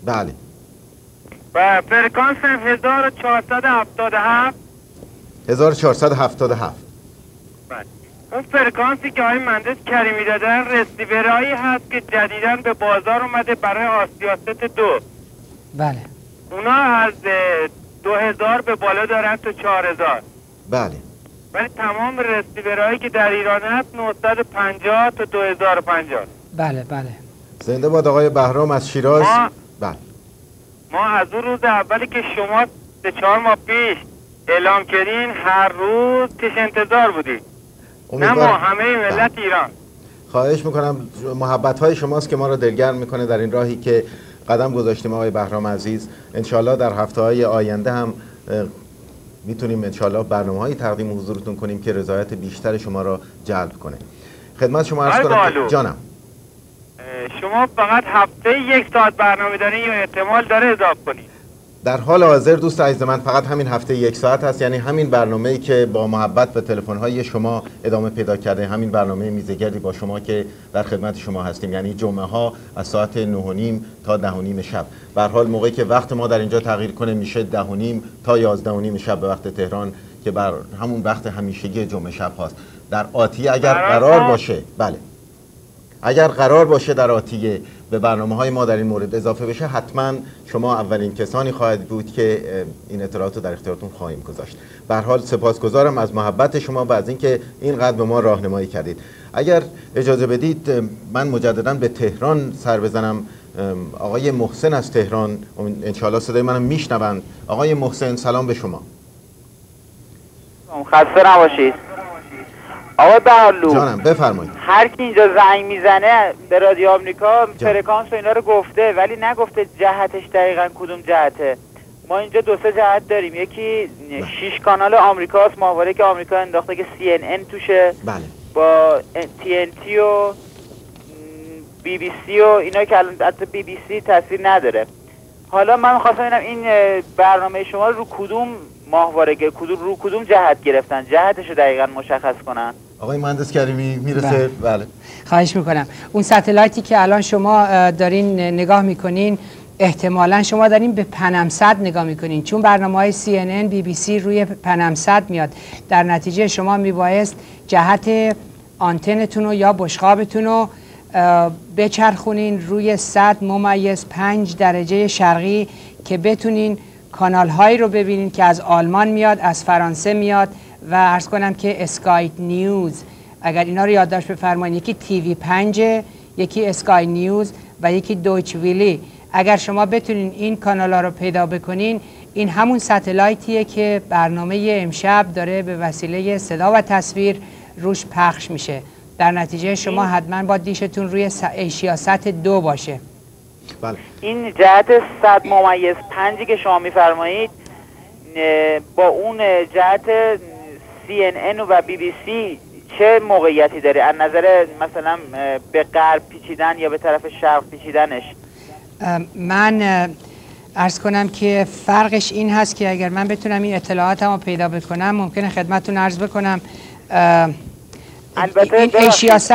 بله. و فرکانس 1477 1477 بله. اون فرکانسی که های مهندس کریمی دادن رسیورهایی هست که جدیدن به بازار اومده برای آسیاست دو. بله. اونا از دو هزار به بالا دارن تا چهار هزار بله. ولی تمام رسیورهایی که در ایران هست 950 تا 2050 بله بله. زنده باد آقای بهرام از شیراز. ما بله. ما از اون روز اولی که شما به چهار ماه پیش اعلام کردین هر روز تش انتظار بودیم نه ما همه ملت بله. ایران. خواهش می‌کنم محبت های شماست که ما رو دلگرم می‌کنه در این راهی که قدم گذاشتیم آقای بهرام عزیز. انشالله در هفته های آینده هم می‌تونیم انشالله برنامه هایی تقدیم حضورتون کنیم که رضایت بیشتر شما را جلب کنه. خدمت شما عرض کنم جانم. شما فقط هفته یک ساعت برنامه دارین یا احتمال داره اضافه کنید در حال حاضر دوست عزیز من فقط همین هفته یک ساعت هست. یعنی همین برنامه ای که با محبت به تلفن های شما ادامه پیدا کرده همین برنامه میزگردی با شما که در خدمت شما هستیم. یعنی جمعه ها از ساعت 9 تا 10 نیم شب. به حال موقعی که وقت ما در اینجا تغییر کنه میشه 10 نیم تا 11 نیم شب به وقت تهران که بر همون وقت همیشگی جمعه شب هاست. در آتی اگر قرار باشه بله. اگر قرار باشه در آتیه به برنامه های ما در این مورد اضافه بشه حتما شما اولین کسانی خواهد بود که این اطلاعات رو در اختیارتون خواهیم گذاشت. به حال سپاسگزارم از محبت شما و از اینکه اینقدر به ما راهنمایی کردید. اگر اجازه بدید من مجددا به تهران سر بزنم. آقای محسن از تهران انشاءالله صدای منم میشنوند. آقای محسن سلام به شما. خسته نباشید. آقا بهالو جانم بفرمایید. هر کی اینجا زنگ می‌زنه به رادیو آمریکا فرکانس و اینا رو گفته ولی نگفته جهتش دقیقا کدوم جهته. ما اینجا دو سه جهت داریم. یکی شش کانال آمریکاست ماهواره که آمریکا انداخته که CNN توشه. بله. با TNT و بی بی سی و اینا که الان حتی بی بی سی تاثیر نداره. حالا من خواستم ببینم این برنامه شما رو کدوم ماهواره کدوم رو کدوم جهت گرفتن؟ جهتش رو دقیقا مشخص کنن. آقای مهندس کریمی می‌رسه. بله. بله. خواهش می‌کنم. اون satellite ی که الان شما دارین نگاه می‌کنین احتمالا شما دارین به PanAmSat نگاه می‌کنین. چون برنامه های CNN, BBC روی PanAmSat میاد. در نتیجه شما میبایست جهت آنتنتون یا بشخابتون رو بچرخونین روی 100 ممیز 5 درجه شرقی که بتونین کانال هایی رو ببینین که از آلمان میاد از فرانسه میاد و ارز کنم که اسکای نیوز. اگر اینا رو یادداشت بفرمایید یکی تیوی 5 یکی اسکای نیوز و یکی دویچ ویلی. اگر شما بتونین این کانال ها رو پیدا بکنین این همون ستلایتیه که برنامه امشب داره به وسیله صدا و تصویر روش پخش میشه. در نتیجه شما حتما با دیشتون روی ایشیا سطح دو باشه. بله. این جهت صد ممیز پنجی که شما میفرمایید با اون جهت CNN و بی بی سی چه موقعیتی داره؟ از نظر مثلا به غرب پیچیدن یا به طرف شرق پیچیدنش؟ من ارز کنم که فرقش این هست که اگر من بتونم این اطلاعاتم رو پیدا بکنم ممکنه خدمتون ارز بکنم. البته این,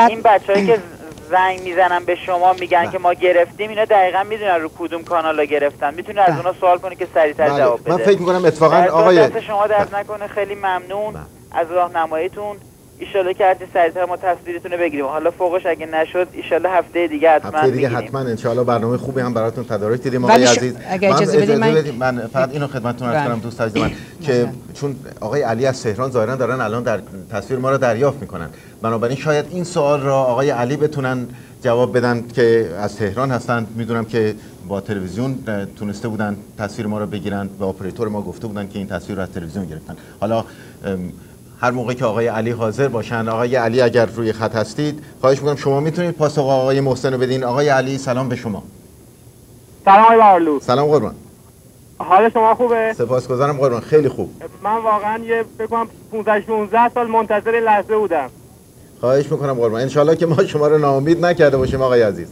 این بچه که زنگ می‌زنن به شما میگن بله. که ما گرفتیم اینا دقیقا می‌دونن رو کدوم کانال گرفتن می‌تونی از بله. اونا سوال کنی که سریعتر بله. جواب بده من فکر می‌کنم اتفاقا آقای دست شما درد نکنه خیلی ممنون از راهنماییتون ایشالله که هرچی سریعتر ما تصویرتون بگیریم. حالا فوقش اگه نشد ایشالله هفته دیگه حتما هفته دیگه حتما ان برنامه خوبی هم براتون تدارک دیدیم. آقای عزیز اگه اجازه بدید من... من فقط اینو خدمتتون عرض کنم دوست عزیز من که چون آقای علی از تهران ظاهرا دارن الان در تصویر ما رو دریافت می‌کنن. بنابراین شاید این سوال را آقای علی بتونن جواب بدن که از تهران هستند می‌دونم که با تلویزیون تونسته بودن تصویر ما رو بگیرن و اپراتور ما گفته بودن که این تصویر رو از تلویزیون گرفتن. حالا هر موقع که آقای علی حاضر باشن آقای علی اگر روی خط هستید خواهش می‌کنم شما می‌تونید پاسخ آقای محسن رو بدین. آقای علی سلام به شما. سلام آقای بارلو سلام قربان. حال شما خوبه؟ سپاسگزارم قربان. خیلی خوب. من واقعا یه کنم 15 16 سال منتظر لحظه بودم. خواهش می‌کنم قربان. ان که ما شما رو ناامید نکرده باشیم آقای عزیز.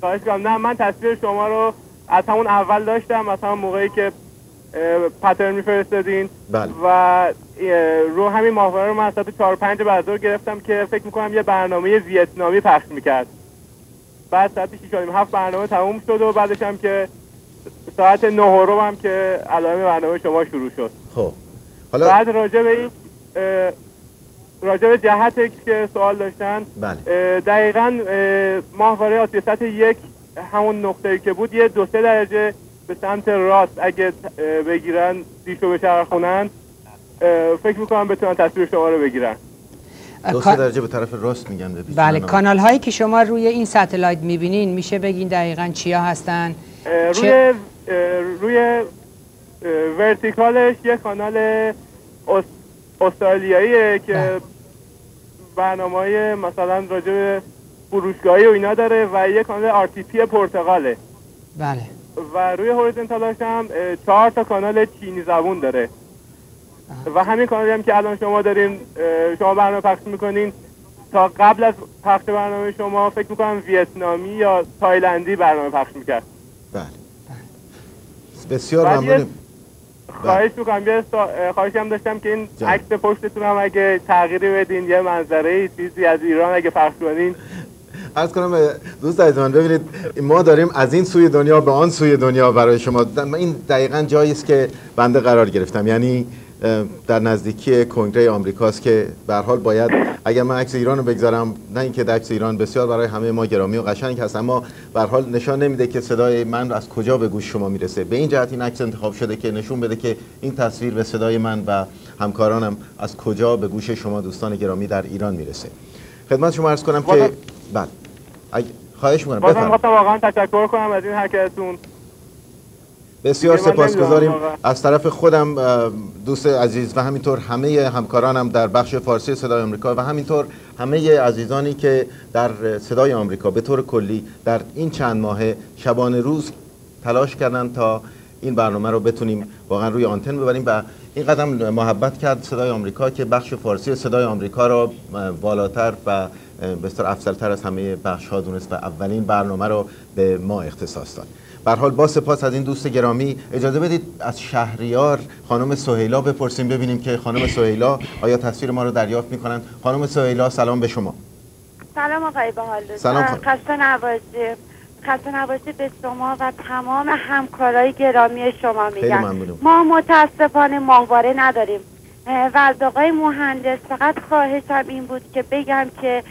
خواهش می‌کنم. نه من تصویر شما رو از همون اول داشتم از همون موقعی که پترن میفرستادین بله. و رو همین ماهواره رو من ساعت 4 5 بعد گرفتم که فکر می‌کنم یه برنامه ویتنامی پخش می‌کرد بعد ساعت 6 هفت برنامه تموم شد و بعدش هم که ساعت 9 رو هم که علائم برنامه شما شروع شد خب حالا بعد راجع به این راجع به جهت که سوال داشتن بله. دقیقا ماهواره آسیا سطح یک همون نقطه‌ای که بود یه دو سه درجه به سمت راست اگه بگیرن دیشو بچرخونن فکر می‌کنم بتونن تصویر شما رو بگیرن. دو سه درجه به طرف راست میگن بله کانال هایی که شما روی این satellite می‌بینین میشه بگین دقیقا چیا هستن؟ روی روی vertical ش یه کانال استرالیاییه که بله. برنامه های مثلا راجع به فروشگاهی و اینا داره و یه کانال RTP پرتغاله. بله. و روی horizontal اش هم چهار تا کانال چینی زبون داره. و همین کانالی هم که الان شما دارین شما برنامه پخش می‌کنین. تا قبل از پخش برنامه شما فکر می‌کنم ویتنامی یا تایلندی برنامه پخش می‌کرد. بله. بسیار ممنونیم. خواهش می‌کنم یه خواهش هم داشتم که این عکس پشتتون هم اگه تغییری بدین یه منظره چیزی از ایران اگه پخش کنین. از کنم دوست عزیز من ببینید ما داریم از این سوی دنیا به آن سوی دنیا برای شما این دقیقا جایی است که بنده قرار گرفتم. یعنی در نزدیکی کنگره آمریکاست که به حال باید اگر من عکس ایران رو بگذارم نه اینکه عکس ایران بسیار برای همه ما گرامی و قشنگ هست اما به حال نشان نمیده که صدای من از کجا به گوش شما می‌رسه. به این جهت این عکس انتخاب شده که نشون بده که این تصویر به صدای من و همکارانم از کجا به گوش شما دوستان گرامی در ایران می‌رسه. خدمت شما عرض کنم که بله. خواهش می‌کنم بفرمایید. واقعا تشکر کنم از این حرکتتون. بسیار سپاسگزاریم. از طرف خودم دوست عزیز و همینطور همه همکارانم در بخش فارسی صدای آمریکا و همینطور همه عزیزانی که در صدای آمریکا به طور کلی در این چند ماه شبانه روز تلاش کردن تا این برنامه رو بتونیم واقعا روی آنتن ببریم و این قدم محبت کرد صدای آمریکا که بخش فارسی صدای آمریکا رو بالاتر و بسیار افضلتر از همه بخش ها دونست و اولین برنامه رو به ما اختصاص داد. بر حال با سپاس از این دوست گرامی اجازه بدید از شهریار خانم سهیلا بپرسیم ببینیم که خانم سهیلا آیا تصویر ما رو دریافت می‌کنن خانم سهیلا سلام به شما. سلام آقای بحال سلام خسته نباشید خسته نباشید به شما و تمام همکارای گرامی شما میگن ما متاسفانه ماهواره نداریم. و از آقای مهندس فقط خواهشم این بود که بگم که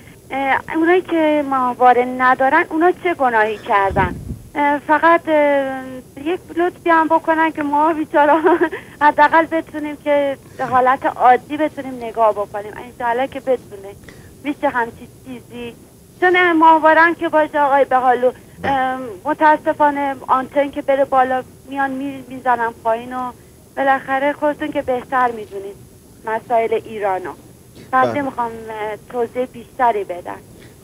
اونایی که ماهواره ندارن اونا چه گناهی کردن؟ فقط یک لطفی هم بکنن که ما بیچارا حداقل بتونیم که حالت عادی بتونیم نگاه بکنیم. انشاءالله که بتونه میشه همچی چیزی. چون ماهوارن که باشه آقای به حالو متاسفانه آنتن که بره بالا میان می‌زنم پایین و بالاخره خودتون که بهتر می‌دونید مسائل ایرانو. بعد بله. می‌خوام توضیح بیشتری بدن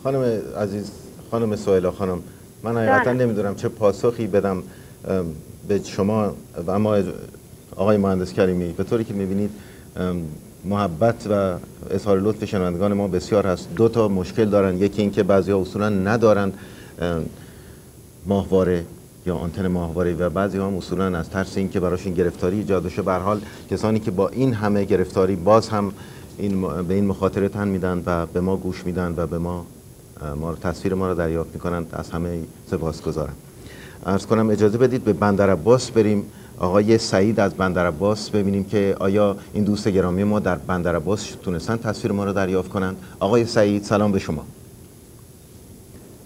خانم عزیز خانم سویلا خانم من حقیقتا نمی‌دونم چه پاسخی بدم به شما و اما آقای مهندس کریمی. به طوری که می‌بینید محبت و اظهار لطف شنوندگان ما بسیار هست. دو تا مشکل دارن. یکی اینکه بعضی ها اصولا ندارن ماهواره یا آنتن ماهواره و بعضی هم اصولا از ترس اینکه براشون گرفتاری ایجاد بشه. به حال کسانی که با این همه گرفتاری باز هم این به این مخاطره تن میدن و به ما گوش میدن و به ما ما تصویر ما رو دریافت می‌کنن. از همه سپاسگزارم. ارز کنم اجازه بدید به بندر عباس بریم. آقای سعید از بندر عباس ببینیم که آیا این دوست گرامی ما در بندر عباس تونستن تصویر ما رو دریافت کنند. آقای سعید سلام به شما.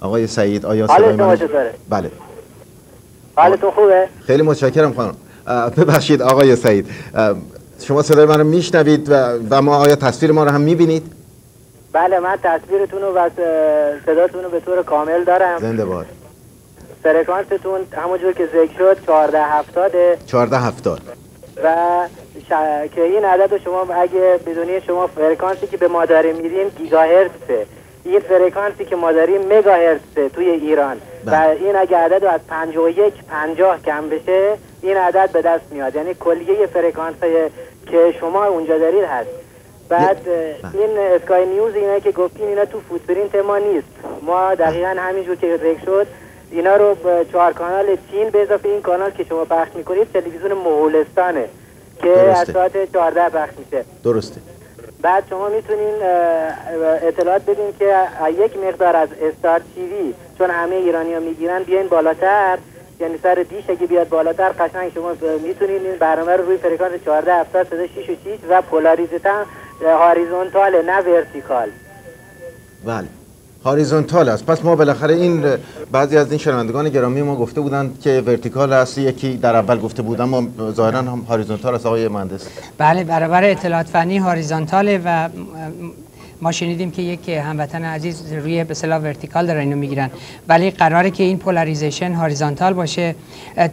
آقای سعید آیا صدای من بله. حالتون خوبه؟ خیلی متشکرم خانم. ببخشید آقای سعید. شما صدای من رو میشنوید و, ما آیا تصویر ما رو هم می‌بینید؟ بله من تصویرتون و صداتون رو به طور کامل دارم. زنده باد. فرکانستون همونجور که ذکر شد 14 70 14 70 و که این عدد شما اگه بدونی شما فرکانسی که به ما داره میدین گیگاهرتزه. این فرکانسی که ما داریم مگاهرتزه توی ایران. و بله. این اگه عدد از 51 50 کم بشه این عدد به دست میاد. یعنی کلیه فرکانس که شما اونجا دارید هست. بعد بله. این Sky News اینا که گفتین اینا تو footprint ما نیست. ما دقیقا همینجور که ذکر شد اینا رو به چهار کانال چین به اضافه این کانال که شما پخش می‌کنید تلویزیون مغولستانه که از ساعت 14 پخش میشه. درسته. بعد شما می‌تونین اطلاعات بدین که یک مقدار از Star TV چون همه ایرانی ها می‌گیرن بیاین بالاتر. یعنی سر دیش اگه بیاد بالاتر قشنگ شما می‌تونین این برنامه رو روی فرکانس 14 70 6 و 6 و polarization horizontal نه vertical. بله. horizontal است. پس ما بالاخره این بعضی از این شنوندگان گرامی ما گفته بودند که vertical است یکی در اول گفته بود اما ظاهرا هم horizontal است آقای مهندس. بله برابر اطلاعات فنی horizontal ه و ما شنیدیم که یک هموطن عزیز روی به اصطلاح vertical دارن اینو می‌گیرن. ولی قراره که این polarization horizontal باشه.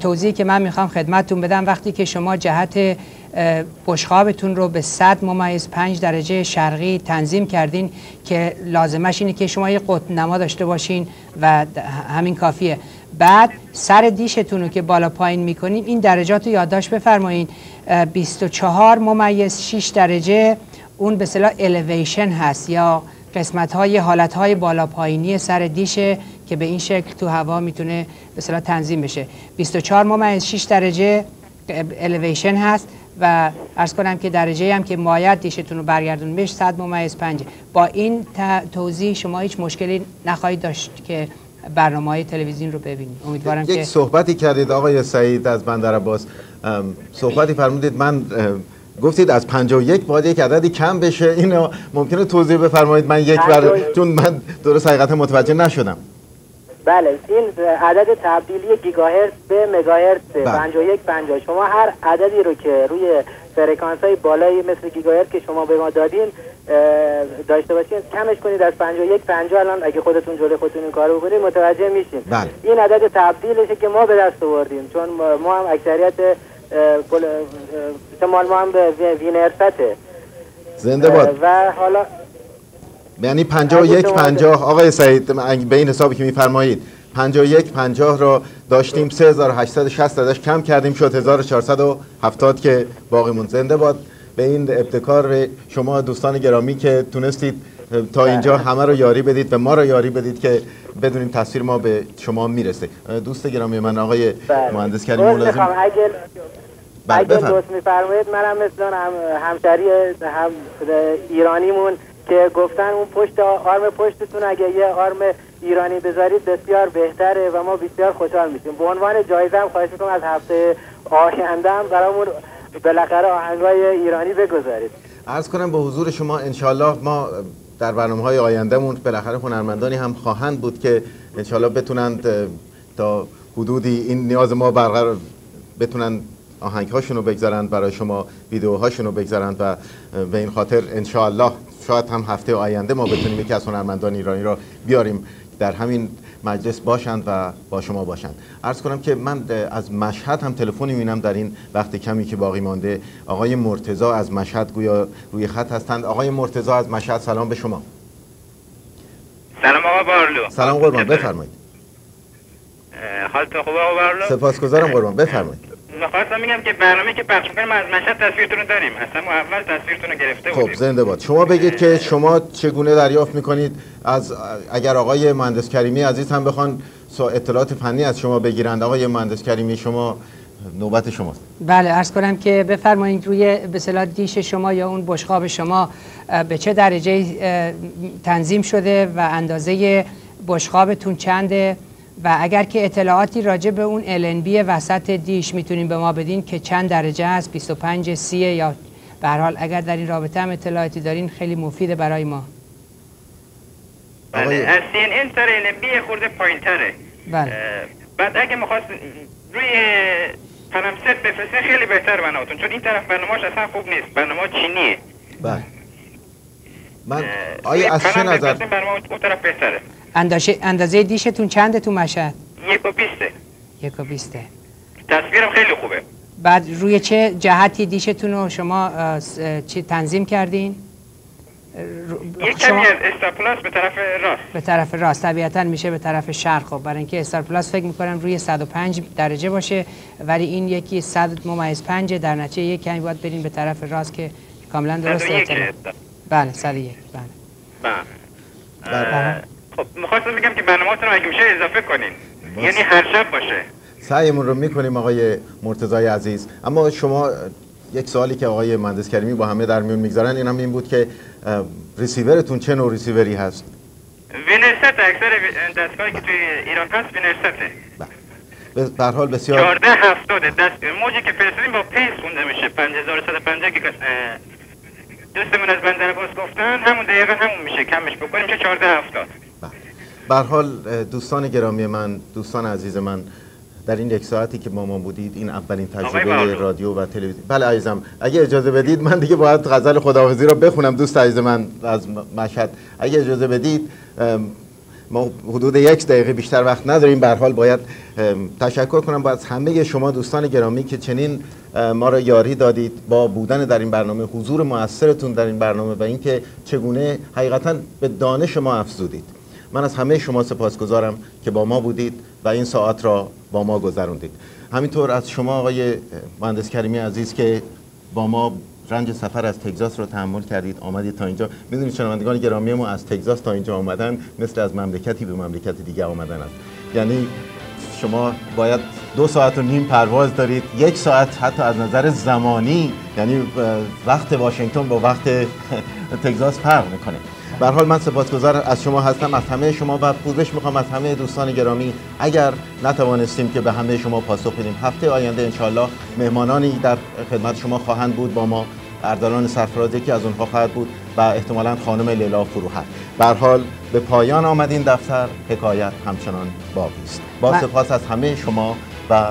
توضیحی که من می‌خوام خدمتتون بدم وقتی که شما جهت بشقابتون رو به 100 ممیز 5 درجه شرقی تنظیم کردین که لازمش اینه که شما یه قطب نما داشته باشین و همین کافیه. بعد سر دیشتون رو که بالا پایین می‌کنین این درجات رو یادداشت بفرمایید 24 ممیز 6 درجه اون به صلاح الیویشن هست یا قسمت های حالت های بالا پایینی سر دیشه که به این شکل تو هوا می‌تونه به صلاح تنظیم بشه. 24 ممیز 6 درجه الیویشن هست و ارز کنم که درجه هم که مایت دیشتون رو برگردون بهش 100 ممیز 5 با این توضیح شما هیچ مشکلی نخواهید داشت که برنامه های تلویزیون رو ببینید. امیدوارم یک که صحبتی کردید آقای سعید از بندر عباس. صحبتی فرمودید. من گفتید از 51 باید یک عددی کم بشه. اینو ممکنه توضیح بفرمایید من یک بر چون من درست حقیقت متوجه نشدم. بله این عدد تبدیلی گیگاهرتز به مگاهرتز. 51 50 شما هر عددی رو که روی فرکانس های بالایی مثل گیگاهرتز که شما به ما دادین داشته باشین کمش کنید از 51 50 الان اگه خودتون جلوی خودتون این کارو بکنید متوجه میشین. بله. این عدد تبدیلشه که ما به دست آوردیم چون ما هم اکثریت مال ما هم به وینرسته زنده باد. و حالا یعنی 51 50 آقای سعید به این حسابی که میفرمایید 51 50 را داشتیم 3860 ازش کم کردیم شد 1470 که باقیمون زنده باد. به این ابتکار شما دوستان گرامی که تونستید تا اینجا همه رو یاری بدید و ما رو یاری بدید که بدونیم تصویر ما به شما می‌رسه. دوست گرامی من آقای بله. مهندس کریم ملازم. اگر بله اگر دوست میفرمایید منم مثل هم همشری هم ایرانیمون که گفتن اون پشت آرم پشتتون اگه یه آرم ایرانی بذارید بسیار بهتره و ما بسیار خوشحال میشیم. به عنوان جایزه هم خواهش می‌کنم از هفته آینده هم برامون بالاخره آهنگای ایرانی بگذارید. عرض کنم به حضور شما انشالله ما در برنامه های آیندهمون بالاخره هنرمندانی هم خواهند بود که انشالله بتونند تا حدودی این نیاز ما برقرار بتونن آهنگ هاشون رو بگذارند برای شما ویدیوهاشون رو بگذارند و به این خاطر انشالله شاید هم هفته آینده ما بتونیم یکی از هنرمندان ایرانی را بیاریم در همین مجلس باشند و با شما باشند. عرض کنم که من از مشهد هم تلفنی می‌بینم در این وقت کمی که باقی مانده. آقای مرتزا از مشهد گویا روی خط هستند. آقای مرتزا از مشهد سلام به شما. سلام آقا بارلو. سلام قربان بفرمایید. حالتون خوبه آقا بارلو؟ سپاسگزارم قربان بفرمایید. می‌خواستم میگم که برنامه که پخش می‌کنیم از مشهد تصویرتون رو داریم. اصلا ما اول تصویرتون رو گرفته خب زنده باد. شما بگید که شما چگونه دریافت می‌کنید؟ از اگر آقای مهندس کریمی عزیز هم بخوان اطلاعات فنی از شما بگیرند. آقای مهندس کریمی شما نوبت شماست. بله ارز کنم که بفرمایید روی به دیش شما یا اون بشقاب شما به چه درجه تنظیم شده و اندازه بشقابتون چنده؟ و اگر که اطلاعاتی راجع به اون LNB وسط دیش می‌تونیم به ما بدین که چند درجه است 25 سی یا به حال اگر در این رابطه هم اطلاعاتی دارین خیلی مفیده برای ما. بله از CNN سر LNB خورده پایین تره بله بعد اگه می‌خواست روی پنمست بفرستین خیلی بهتر برنامهتون چون این طرف برنامهش اصلا خوب نیست. برنامه چینیه. بله. من آیا از چه نظر برنامه اون طرف بهتره. اندازه, اندازه دیشتون چنده تو مشهد؟ یک و بیسته. یک و بیسته. تصویرم خیلی خوبه. بعد روی چه جهتی دیشتون رو شما چی تنظیم کردین؟ یک کمی از استار به طرف راست. به طرف راست. طبیعتا میشه به طرف شرق. خب برای اینکه استار پلاس فکر می‌کنم روی 105 درجه باشه ولی این یکی 100 ممیز 5 در نتیجه یک. کمی باید بریم به طرف راست که کاملا درست بله 101 بله. بله, بله. خب می‌خواستم بگم که برنامه‌تون اگه میشه اضافه کنین. یعنی هر شب باشه. سعیمون رو می‌کنیم آقای مرتضای عزیز. اما شما یک سوالی که آقای مهندس کریمی با همه در میون می‌گذارن این هم این بود که ریسیورتون چه نوع ریسیوری هست؟ وینرست اکثر دستگاهی که توی ایران هست وینرسته. به حال بسیار 14 70 دست موجی که فرستادیم با پیس خونده میشه. 5150 که دوستمون از بندر باز گفتن همون دقیقا همون میشه کمش بکنیم که 14 70 بر حال دوستان گرامی من دوستان عزیز من در این یک ساعتی که با ما بودید این اولین تجربه رادیو و تلویزیون. بله عزیزم اگه اجازه بدید من دیگه باید غزل خداحافظی رو بخونم دوست عزیز من از مشهد. اگه اجازه بدید ما حدود یک دقیقه بیشتر وقت نداریم. به حال باید تشکر کنم. با از همه شما دوستان گرامی که چنین ما را یاری دادید با بودن در این برنامه. حضور موثرتون در این برنامه و اینکه چگونه حقیقتا به دانش ما افزودید. من از همه شما سپاسگزارم که با ما بودید و این ساعت را با ما گذروندید. همینطور از شما آقای مهندس کریمی عزیز که با ما رنج سفر از تگزاس رو تحمل کردید آمدید تا اینجا. می‌دونید شنوندگان گرامی ما از تگزاس تا اینجا آمدن مثل از مملکتی به مملکت دیگه آمدن است. یعنی شما باید دو ساعت و نیم پرواز دارید یک ساعت حتی از نظر زمانی یعنی وقت واشنگتن با وقت تگزاس فرق می‌کنه. به حال من سپاسگزار از شما هستم از همه شما و پوزش می‌خوام از همه دوستان گرامی. اگر نتوانستیم که به همه شما پاسخ بدیم هفته آینده انشالله مهمانانی در خدمت شما خواهند بود با ما. اردلان سرفراز یکی از اونها خواهد بود و احتمالا خانم لیلا فروهر. به حال به پایان آمد این دفتر. حکایت همچنان باقی است. با سپاس از همه شما و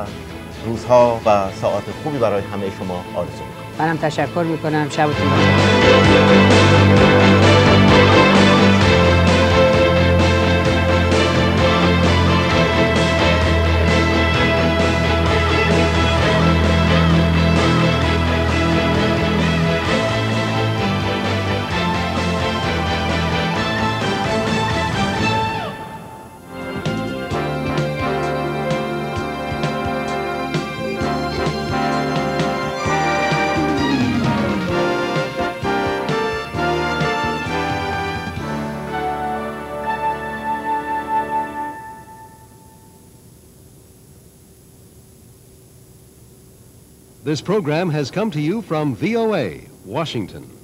روزها و ساعت خوبی برای همه شما آرزو می‌کنم. منم تشکر می‌کنم. شبتون بخیر. This program has come to you from VOA, Washington.